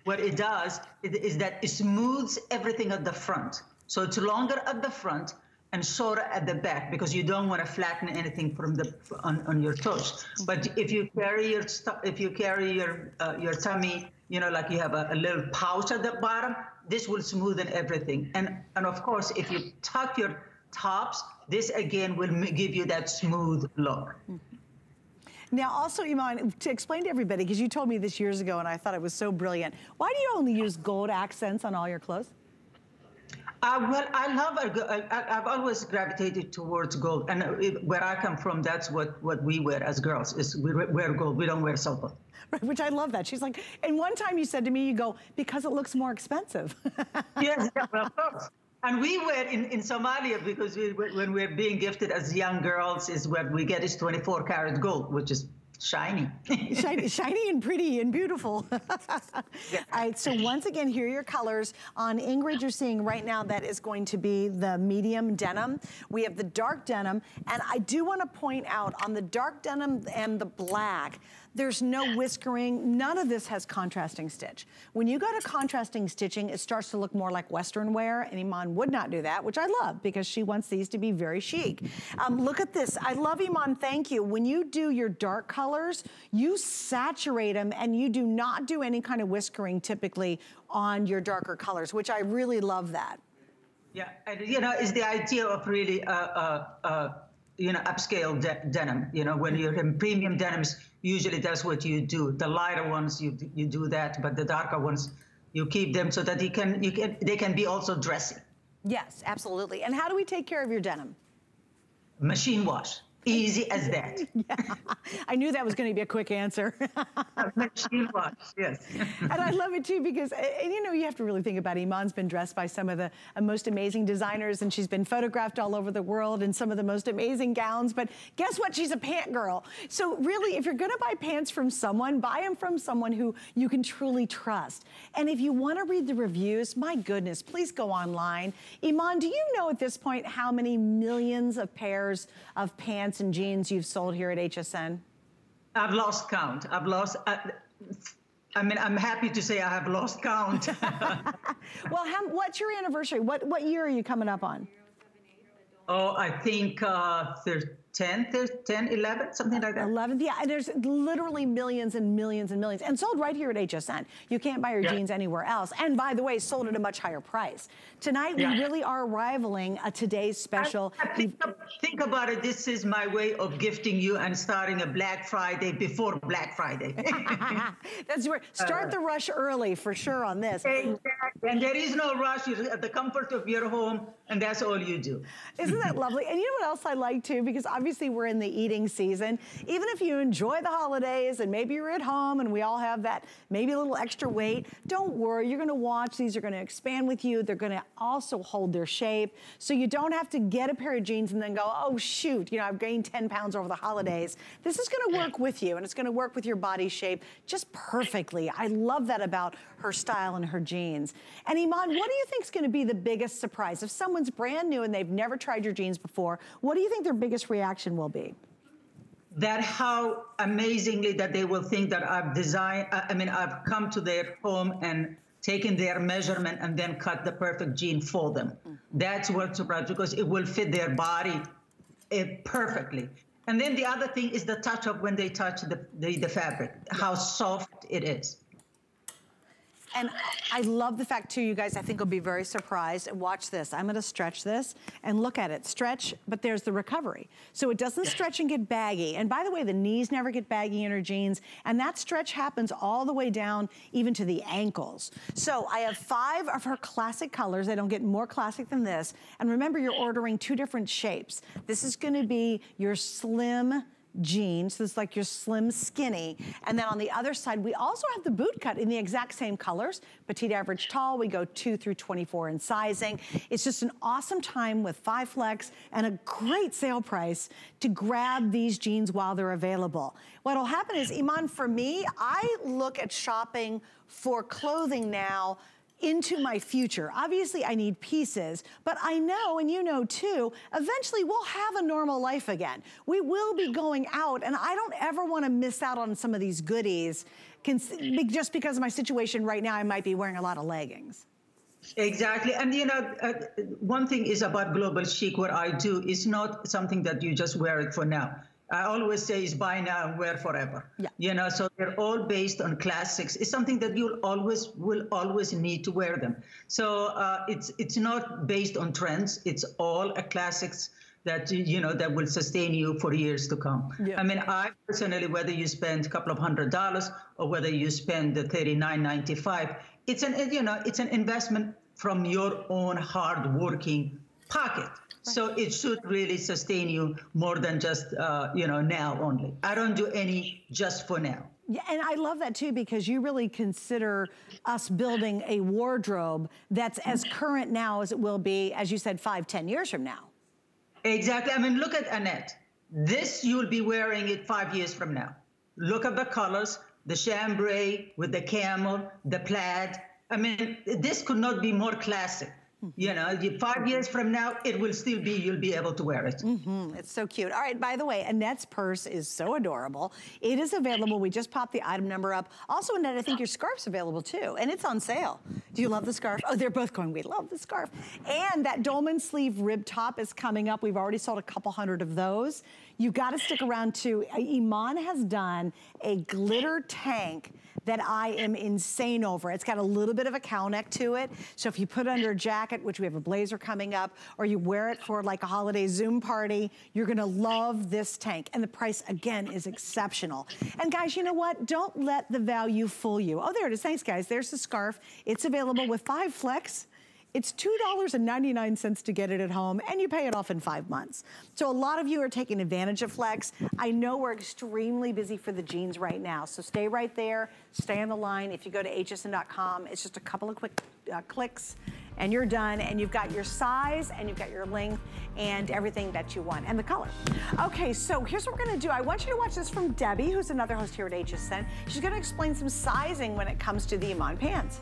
what it does is that it smooths everything at the front. So it's longer at the front and shorter at the back because you don't want to flatten anything from the on, on your toes. But if you carry your if you carry your uh, your tummy, you know, like you have a, a, little pouch at the bottom, this will smoothen everything. And and of course, if you tuck your tops, this again will give you that smooth look. Now, also, Iman, to explain to everybody, because you told me this years ago and I thought it was so brilliant, why do you only use gold accents on all your clothes? Uh, well, I love, uh, uh, I, have always gravitated towards gold. And uh, it, where I come from, that's what, what we wear as girls, is we wear gold, we don't wear silver. Right, which I love that. She's like, and one time you said to me, you go, because it looks more expensive. yes, yeah, well, of course. And we were in, in Somalia because we, when we're being gifted as young girls is what we get is 24 karat gold, which is shiny. shiny. Shiny and pretty and beautiful. yeah. All right, so once again, here are your colors. On Ingrid, you're seeing right now that is going to be the medium denim. We have the dark denim, and I do want to point out on the dark denim and the black, there's no whiskering. None of this has contrasting stitch. When you go to contrasting stitching, it starts to look more like Western wear, and Iman would not do that, which I love because she wants these to be very chic. Um, look at this. I love Iman, thank you. When you do your dark colors, you saturate them and you do not do any kind of whiskering typically on your darker colors, which I really love that. Yeah, and you know, it's the idea of really uh, uh, uh, you know, upscale de denim. You know, when you're in premium denims, usually that's what you do. The lighter ones, you you do that, but the darker ones, you keep them so that you can you can they can be also dressy. Yes, absolutely. And how do we take care of your denim? Machine wash. Easy as that. yeah. I knew that was going to be a quick answer. Machine wash, yes. and I love it too because, you know, you have to really think about it. Iman's been dressed by some of the uh, most amazing designers and she's been photographed all over the world in some of the most amazing gowns. But guess what? She's a pant girl. So really, if you're going to buy pants from someone, buy them from someone who you can truly trust. And if you want to read the reviews, my goodness, please go online. Iman, do you know at this point how many millions of pairs of pants pants and jeans you've sold here at HSN? I've lost count. I've lost. Uh, I mean, I'm happy to say I have lost count. well, how, what's your anniversary? What what year are you coming up on? Oh, I think uh, 10, 10, 11, something like that. 11, yeah, and there's literally millions and millions and millions, and sold right here at HSN. You can't buy your yeah. jeans anywhere else. And by the way, sold at a much higher price. Tonight, yeah. we really are rivaling a today's special. I, I think, think, about it, this is my way of gifting you and starting a Black Friday before Black Friday. That's where, start uh, the rush early for sure on this. Exactly, and there is no rush, you're at the comfort of your home, and that's all you do. Isn't that lovely? And you know what else I like too? Because obviously we're in the eating season. Even if you enjoy the holidays and maybe you're at home and we all have that maybe a little extra weight, don't worry. You're gonna watch. These are gonna expand with you. They're gonna also hold their shape. So you don't have to get a pair of jeans and then go, oh shoot, you know, I've gained 10 pounds over the holidays. This is gonna work with you and it's gonna work with your body shape just perfectly. I love that about her style and her jeans. And Iman, what do you think is gonna be the biggest surprise? If someone's brand new and they've never tried your jeans before, what do you think their biggest reaction will be? That how amazingly that they will think that I've designed, I mean, I've come to their home and taken their measurement and then cut the perfect jean for them. That's what surprise because it will fit their body uh, perfectly. And then the other thing is the touch of when they touch the, the, the fabric, how soft it is. And I love the fact too, you guys, I think will be very surprised. And watch this, I'm gonna stretch this and look at it. Stretch, but there's the recovery. So it doesn't stretch and get baggy. And by the way, the knees never get baggy in her jeans. And that stretch happens all the way down even to the ankles. So I have five of her classic colors. I don't get more classic than this. And remember, you're ordering two different shapes. This is gonna be your slim, jeans. So it's like your slim skinny. And then on the other side, we also have the boot cut in the exact same colors. Petite, average, tall. We go 2 through 24 in sizing. It's just an awesome time with five flex and a great sale price to grab these jeans while they're available. What'll happen is, Iman, for me, I look at shopping for clothing now into my future. Obviously, I need pieces, but I know, and you know too, eventually we'll have a normal life again. We will be going out, and I don't ever want to miss out on some of these goodies. Just because of my situation right now, I might be wearing a lot of leggings. Exactly. And, you know, uh, one thing is about global chic, what I do is not something that you just wear it for now. I always say is buy now and wear forever. Yeah. You know, so they're all based on classics. It's something that you'll always will always need to wear them. So uh, it's it's not based on trends. It's all a classics that you know that will sustain you for years to come. Yeah. I mean, I personally, whether you spend a couple of hundred dollars or whether you spend the thirty nine ninety five, it's an you know it's an investment from your own hard working pocket. So it should really sustain you more than just, uh, you know, now only. I don't do any just for now. Yeah, and I love that too because you really consider us building a wardrobe that's as current now as it will be, as you said, five, ten years from now. Exactly. I mean, look at Annette. This, you'll be wearing it five years from now. Look at the colors, the chambray with the camel, the plaid. I mean, this could not be more classic. You know, five years from now, it will still be, you'll be able to wear it. Mm -hmm. It's so cute. All right, by the way, Annette's purse is so adorable. It is available. We just popped the item number up. Also, Annette, I think your scarf's available too, and it's on sale. Do you love the scarf? Oh, they're both going, we love the scarf. And that dolman sleeve rib top is coming up. We've already sold a couple hundred of those. You've got to stick around too. Iman has done a glitter tank that I am insane over. It's got a little bit of a cow neck to it. So if you put it under a jacket, which we have a blazer coming up, or you wear it for like a holiday Zoom party, you're gonna love this tank. And the price, again, is exceptional. And guys, you know what? Don't let the value fool you. Oh, there it is. Thanks, guys. There's the scarf. It's available with five flex. It's $2.99 to get it at home and you pay it off in five months. So a lot of you are taking advantage of Flex. I know we're extremely busy for the jeans right now. So stay right there, stay on the line. If you go to hsn.com, it's just a couple of quick uh, clicks and you're done and you've got your size and you've got your length and everything that you want and the color. Okay, so here's what we're gonna do. I want you to watch this from Debbie, who's another host here at HSN. She's gonna explain some sizing when it comes to the Iman pants.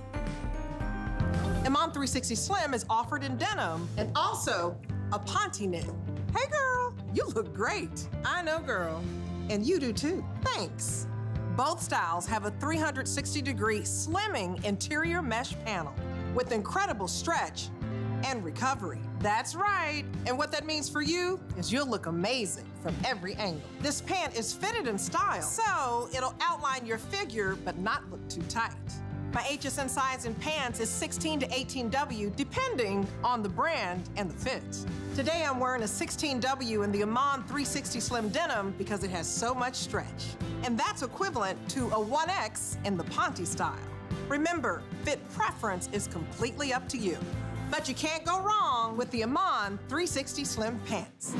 Iman 360 Slim is offered in denim and also a Ponte knit. Hey girl, you look great. I know girl. And you do too. Thanks. Both styles have a 360 degree slimming interior mesh panel with incredible stretch and recovery. That's right. And what that means for you is you'll look amazing from every angle. This pant is fitted in style, so it'll outline your figure but not look too tight. My HSN size in pants is 16 to 18W, depending on the brand and the fit. Today I'm wearing a 16W in the Iman 360 Slim denim because it has so much stretch. And that's equivalent to a 1X in the Ponte style. Remember, fit preference is completely up to you. But you can't go wrong with the Iman 360 Slim pants.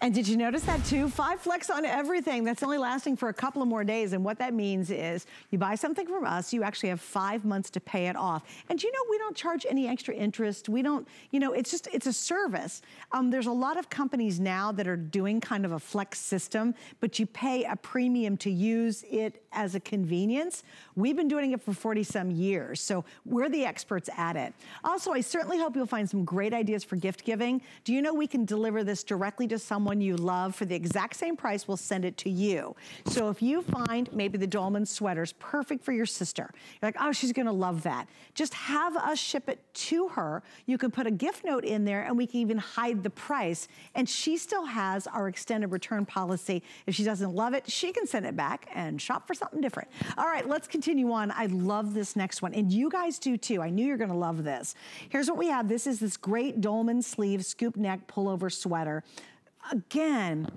And did you notice that too? Five flex on everything. That's only lasting for a couple of more days. And what that means is you buy something from us, you actually have five months to pay it off. And you know, we don't charge any extra interest. We don't, you know, it's just, it's a service. Um, there's a lot of companies now that are doing kind of a flex system, but you pay a premium to use it as a convenience. We've been doing it for 40 some years. So we're the experts at it. Also, I certainly hope you'll find some great ideas for gift giving. Do you know we can deliver this directly to someone someone you love for the exact same price, we'll send it to you. So if you find maybe the Dolman sweater's perfect for your sister, you're like, oh, she's gonna love that. Just have us ship it to her. You can put a gift note in there and we can even hide the price. And she still has our extended return policy. If she doesn't love it, she can send it back and shop for something different. All right, let's continue on. I love this next one. And you guys do too. I knew you're gonna love this. Here's what we have. This is this great Dolman sleeve scoop neck pullover sweater. Again,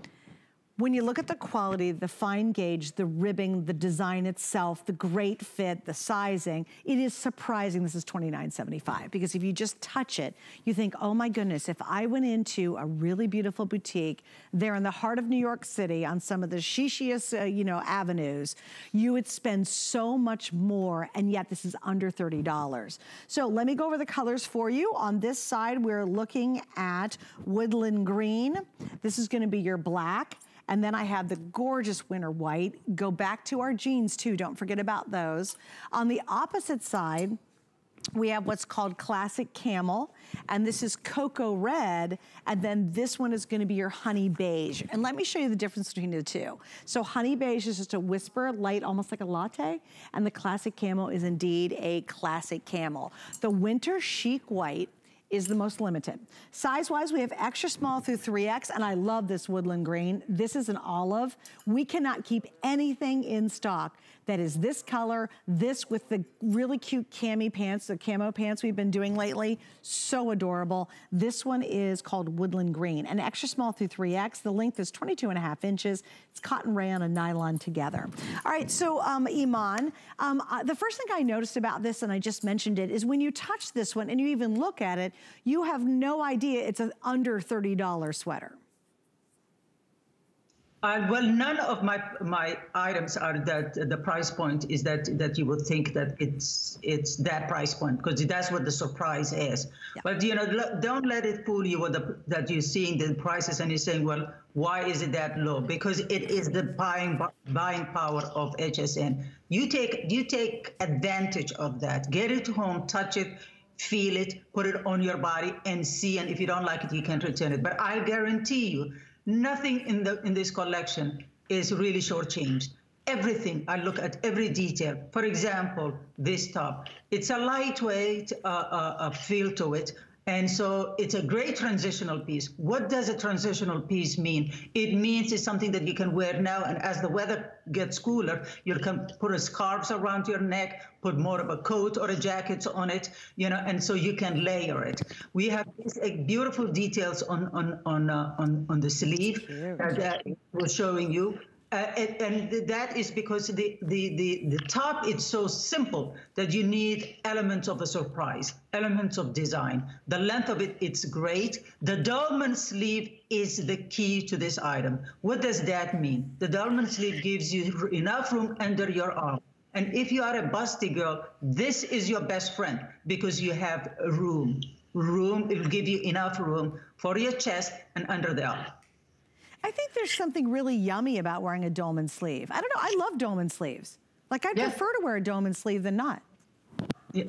when you look at the quality, the fine gauge, the ribbing, the design itself, the great fit, the sizing, it is surprising this is $29.75 because if you just touch it, you think, oh my goodness, if I went into a really beautiful boutique there in the heart of New York City on some of the shishiest, uh, you know, avenues, you would spend so much more and yet this is under $30. So let me go over the colors for you. On this side, we're looking at woodland green. This is gonna be your black. And then I have the gorgeous winter white. Go back to our jeans too, don't forget about those. On the opposite side, we have what's called classic camel, and this is cocoa red, and then this one is gonna be your honey beige. And let me show you the difference between the two. So honey beige is just a whisper, light, almost like a latte, and the classic camel is indeed a classic camel. The winter chic white is the most limited. Size-wise, we have extra small through 3X, and I love this woodland green. This is an olive. We cannot keep anything in stock that is this color, this with the really cute cami pants, the camo pants we've been doing lately. So adorable. This one is called Woodland Green, an extra small through 3X. The length is 22 and a half inches. It's cotton rayon and nylon together. All right, so um, Iman, um, uh, the first thing I noticed about this, and I just mentioned it, is when you touch this one and you even look at it, you have no idea it's an under $30 sweater. Uh, well, none of my my items are that the price point is that that you would think that it's it's that price point because that's what the surprise is. Yeah. But you know, don't let it fool you with the, that you're seeing the prices and you're saying, well, why is it that low? Because it is the buying buying power of HSN. You take you take advantage of that. Get it home, touch it, feel it, put it on your body, and see. And if you don't like it, you can return it. But I guarantee you Nothing in the in this collection is really shortchanged. Everything, I look at every detail. For example, this top, it's a lightweight uh, uh, feel to it. And so it's a great transitional piece. What does a transitional piece mean? It means it's something that you can wear now, and as the weather gets cooler, you can put a scarf around your neck, put more of a coat or a jacket on it, you know, and so you can layer it. We have these uh, beautiful details on on on uh, on, on the sleeve that we're showing you. Uh, and, and, that is because the, the, the, the top is so simple that you need elements of a surprise, elements of design. The length of it, it's great. The dolman sleeve is the key to this item. What does that mean? The dolman sleeve gives you enough room under your arm. And if you are a busty girl, this is your best friend because you have room. Room, it will give you enough room for your chest and under the arm. I think there's something really yummy about wearing a dolman sleeve. I don't know, I love dolman sleeves. Like I'd yeah. prefer to wear a dolman sleeve than not. Yeah.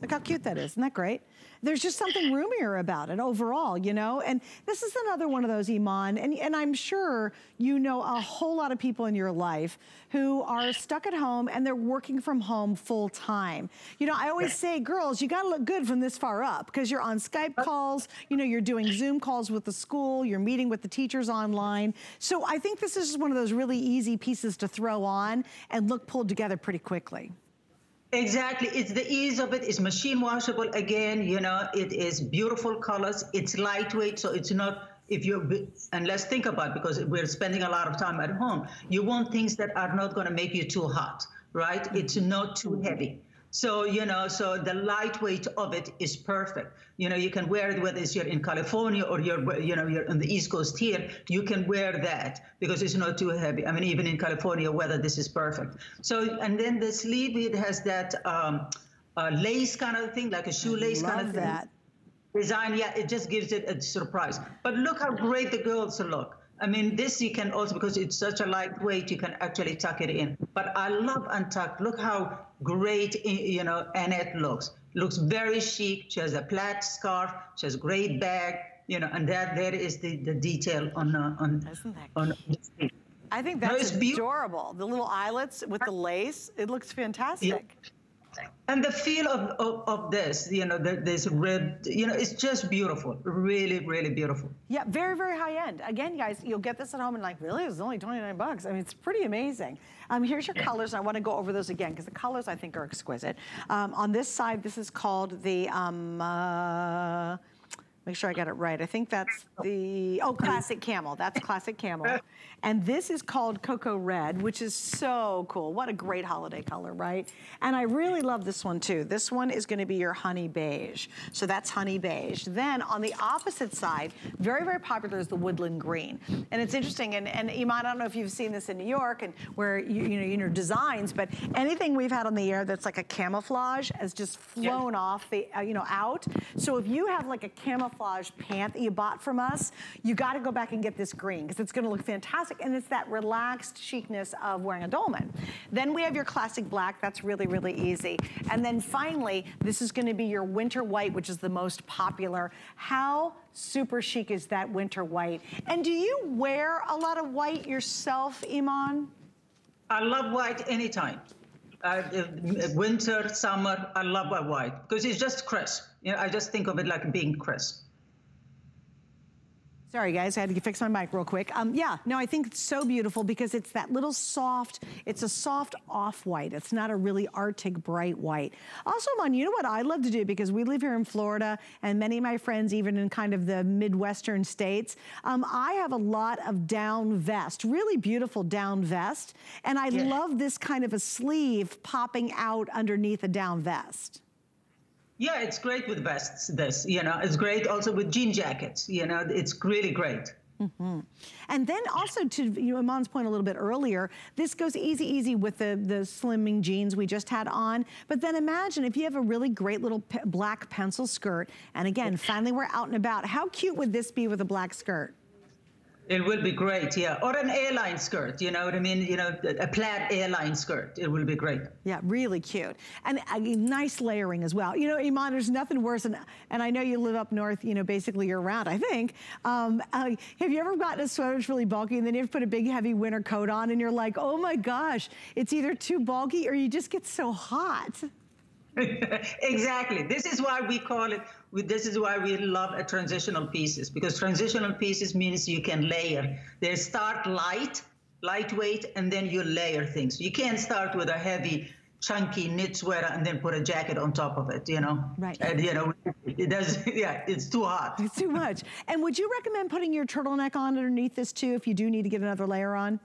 Look how cute that is, isn't that great? there's just something roomier about it overall, you know? And this is another one of those, Iman, and, and I'm sure you know a whole lot of people in your life who are stuck at home and they're working from home full time. You know, I always say, girls, you gotta look good from this far up because you're on Skype calls, you know, you're doing Zoom calls with the school, you're meeting with the teachers online. So I think this is just one of those really easy pieces to throw on and look pulled together pretty quickly. Exactly. It's the ease of it. It's machine washable again. You know, it is beautiful colors. It's lightweight, so it's not. If you and let's think about because we're spending a lot of time at home. You want things that are not going to make you too hot, right? Mm-hmm. It's not too heavy. So, you know, so the lightweight of it is perfect. You know, you can wear it whether it's you're in California or you're, you know, you're on the East Coast here, you can wear that because it's not too heavy. I mean, even in California weather, this is perfect. So, and then the sleeve, it has that um, uh, lace kind of thing, like a shoelace kind of thing. Design, yeah, it just gives it a surprise. But look how great the girls look. I mean, this you can also, because it's such a lightweight, you can actually tuck it in. But I love untucked. Look how great, you know, Annette looks. Looks very chic. She has a plaid scarf. She has a great bag. you know, and that there is the, the detail on uh, on on. I think that's no, adorable. The little eyelets with the lace, it looks fantastic. Yeah. And the feel of, of, of this, you know, the, this ribbed, you know, it's just beautiful. Really, really beautiful. Yeah, very, very high end. Again, guys, you'll get this at home and like, really? It's only 29 bucks. I mean, it's pretty amazing. Um, here's your yeah. colors. I want to go over those again because the colors I think are exquisite. Um, on this side, this is called the, um, uh, make sure I got it right. I think that's the, oh, classic camel. That's classic camel. And this is called Cocoa Red, which is so cool. What a great holiday color, right? And I really love this one too. This one is gonna be your honey beige. So that's honey beige. Then on the opposite side, very, very popular is the woodland green. And it's interesting, and, and Iman, I don't know if you've seen this in New York and where, you, you know, in your designs, but anything we've had on the air that's like a camouflage has just flown off, the, uh, you know, out. So if you have like a camouflage pant that you bought from us, you gotta go back and get this green because it's gonna look fantastic and it's that relaxed chicness of wearing a dolman. Then we have your classic black, that's really, really easy. And then finally, this is gonna be your winter white, which is the most popular. How super chic is that winter white? And do you wear a lot of white yourself, Iman? I love white anytime. Uh, winter, summer, I love my white because it's just crisp. You know, I just think of it like being crisp. Sorry guys, I had to fix my mic real quick. Um, yeah, no, I think it's so beautiful because it's that little soft, it's a soft off-white. It's not a really arctic bright white. Also, Mon, you know what I love to do because we live here in Florida and many of my friends even in kind of the Midwestern states, um, I have a lot of down vest, really beautiful down vest. And I yeah. love this kind of a sleeve popping out underneath a down vest. Yeah, it's great with vests, this, you know, it's great also with jean jackets, you know, it's really great. Mm -hmm. And then also to you know, Iman's point a little bit earlier, this goes easy, easy with the, the slimming jeans we just had on. But then imagine if you have a really great little black pencil skirt, and again, finally we're out and about, how cute would this be with a black skirt? It will be great, yeah. Or an airline skirt, you know what I mean? You know, a plaid airline skirt. It will be great. Yeah, really cute. And a nice layering as well. You know, Iman, there's nothing worse, and, and I know you live up north, you know, basically year round, I think. Um, uh, have you ever gotten a sweater that's really bulky and then you have put a big heavy winter coat on and you're like, oh my gosh, it's either too bulky or you just get so hot. exactly. This is why we call it, this is why we love a transitional pieces because transitional pieces means you can layer. They start light, lightweight, and then you layer things. You can't start with a heavy, chunky knit sweater and then put a jacket on top of it, you know? Right. And, you know, it does, yeah, it's too hot. It's too much. and would you recommend putting your turtleneck on underneath this too if you do need to get another layer on?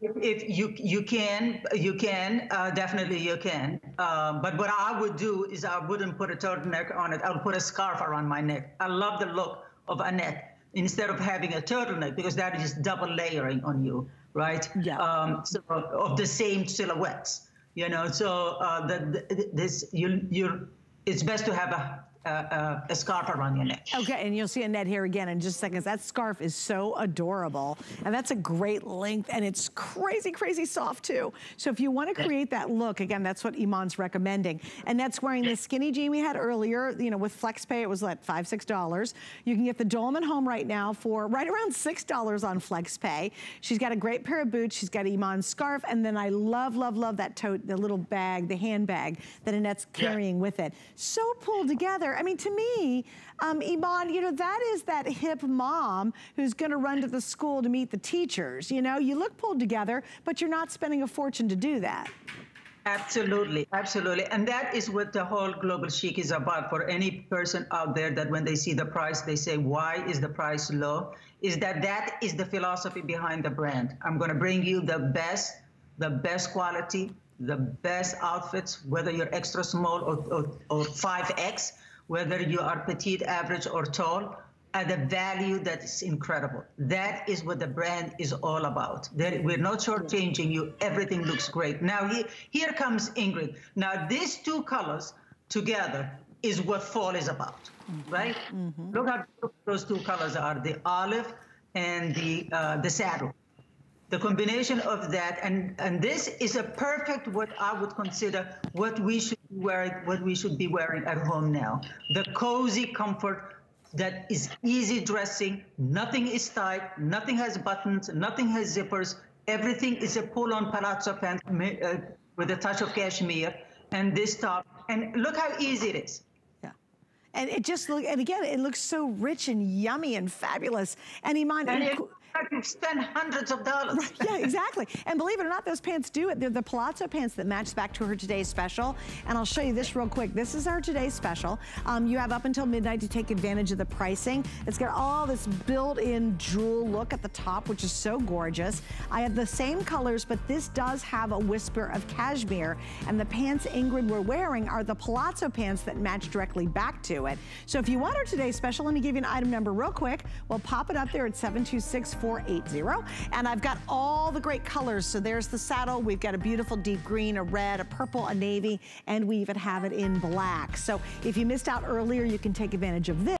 If you you can you can uh, definitely you can. Um, but what I would do is I wouldn't put a turtleneck on it. I would put a scarf around my neck. I love the look of a neck instead of having a turtleneck because that is double layering on you, right? Yeah. Um, so of the same silhouettes, you know. So uh, the, the, this you you it's best to have a a, a, scarf around your neck. Okay, and you'll see Annette here again in just seconds. That scarf is so adorable. And that's a great length and it's crazy, crazy soft too. So if you wanna create that look, again, that's what Iman's recommending. Annette's wearing the skinny jean we had earlier, you know, with FlexPay, it was like five, six dollars. You can get the Dolman home right now for right around six dollars on FlexPay. She's got a great pair of boots, she's got Iman's scarf, and then I love, love, love that tote, the little bag, the handbag that Annette's carrying yeah. with it. So pulled together. I mean, to me, um, Iman, you know, that is that hip mom who's gonna run to the school to meet the teachers. You know, you look pulled together, but you're not spending a fortune to do that. Absolutely, absolutely. And that is what the whole global chic is about for any person out there that when they see the price, they say, why is the price low? Is that that is the philosophy behind the brand. I'm gonna bring you the best, the best quality, the best outfits, whether you're extra small or, or, or 5X, whether you are petite, average, or tall, at a value that is incredible. That is what the brand is all about. That we're not shortchanging you. Everything looks great. Now, he, here comes Ingrid. Now, these two colors together is what fall is about, mm-hmm. right? Mm-hmm. Look how those two colors are, the olive and the, uh, the saddle the combination of that and and this is a perfect what I would consider what we should wearing what we should be wearing at home now the cozy comfort that is easy dressing. Nothing is tight. Nothing has buttons. Nothing has zippers. Everything is a pull-on palazzo pant uh, with a touch of cashmere. And this top. And look how easy it is. Yeah. And it just look, and again, it looks so rich and yummy and fabulous. And Iman, and it, you spend hundreds of dollars. Right, yeah, exactly. and believe it or not, those pants do it. They're the palazzo pants that match back to her today's special. And I'll show you this real quick. This is our today's special. Um, you have up until midnight to take advantage of the pricing. It's got all this built-in jewel look at the top, which is so gorgeous. I have the same colors, but this does have a whisper of cashmere. And the pants Ingrid we're wearing are the palazzo pants that match directly back to it. So if you want our today's special, let me give you an item number real quick. We'll pop it up there at 726 480. And I've got all the great colors. So there's the saddle. We've got a beautiful deep green, a red, a purple, a navy, and we even have it in black. So if you missed out earlier, you can take advantage of this.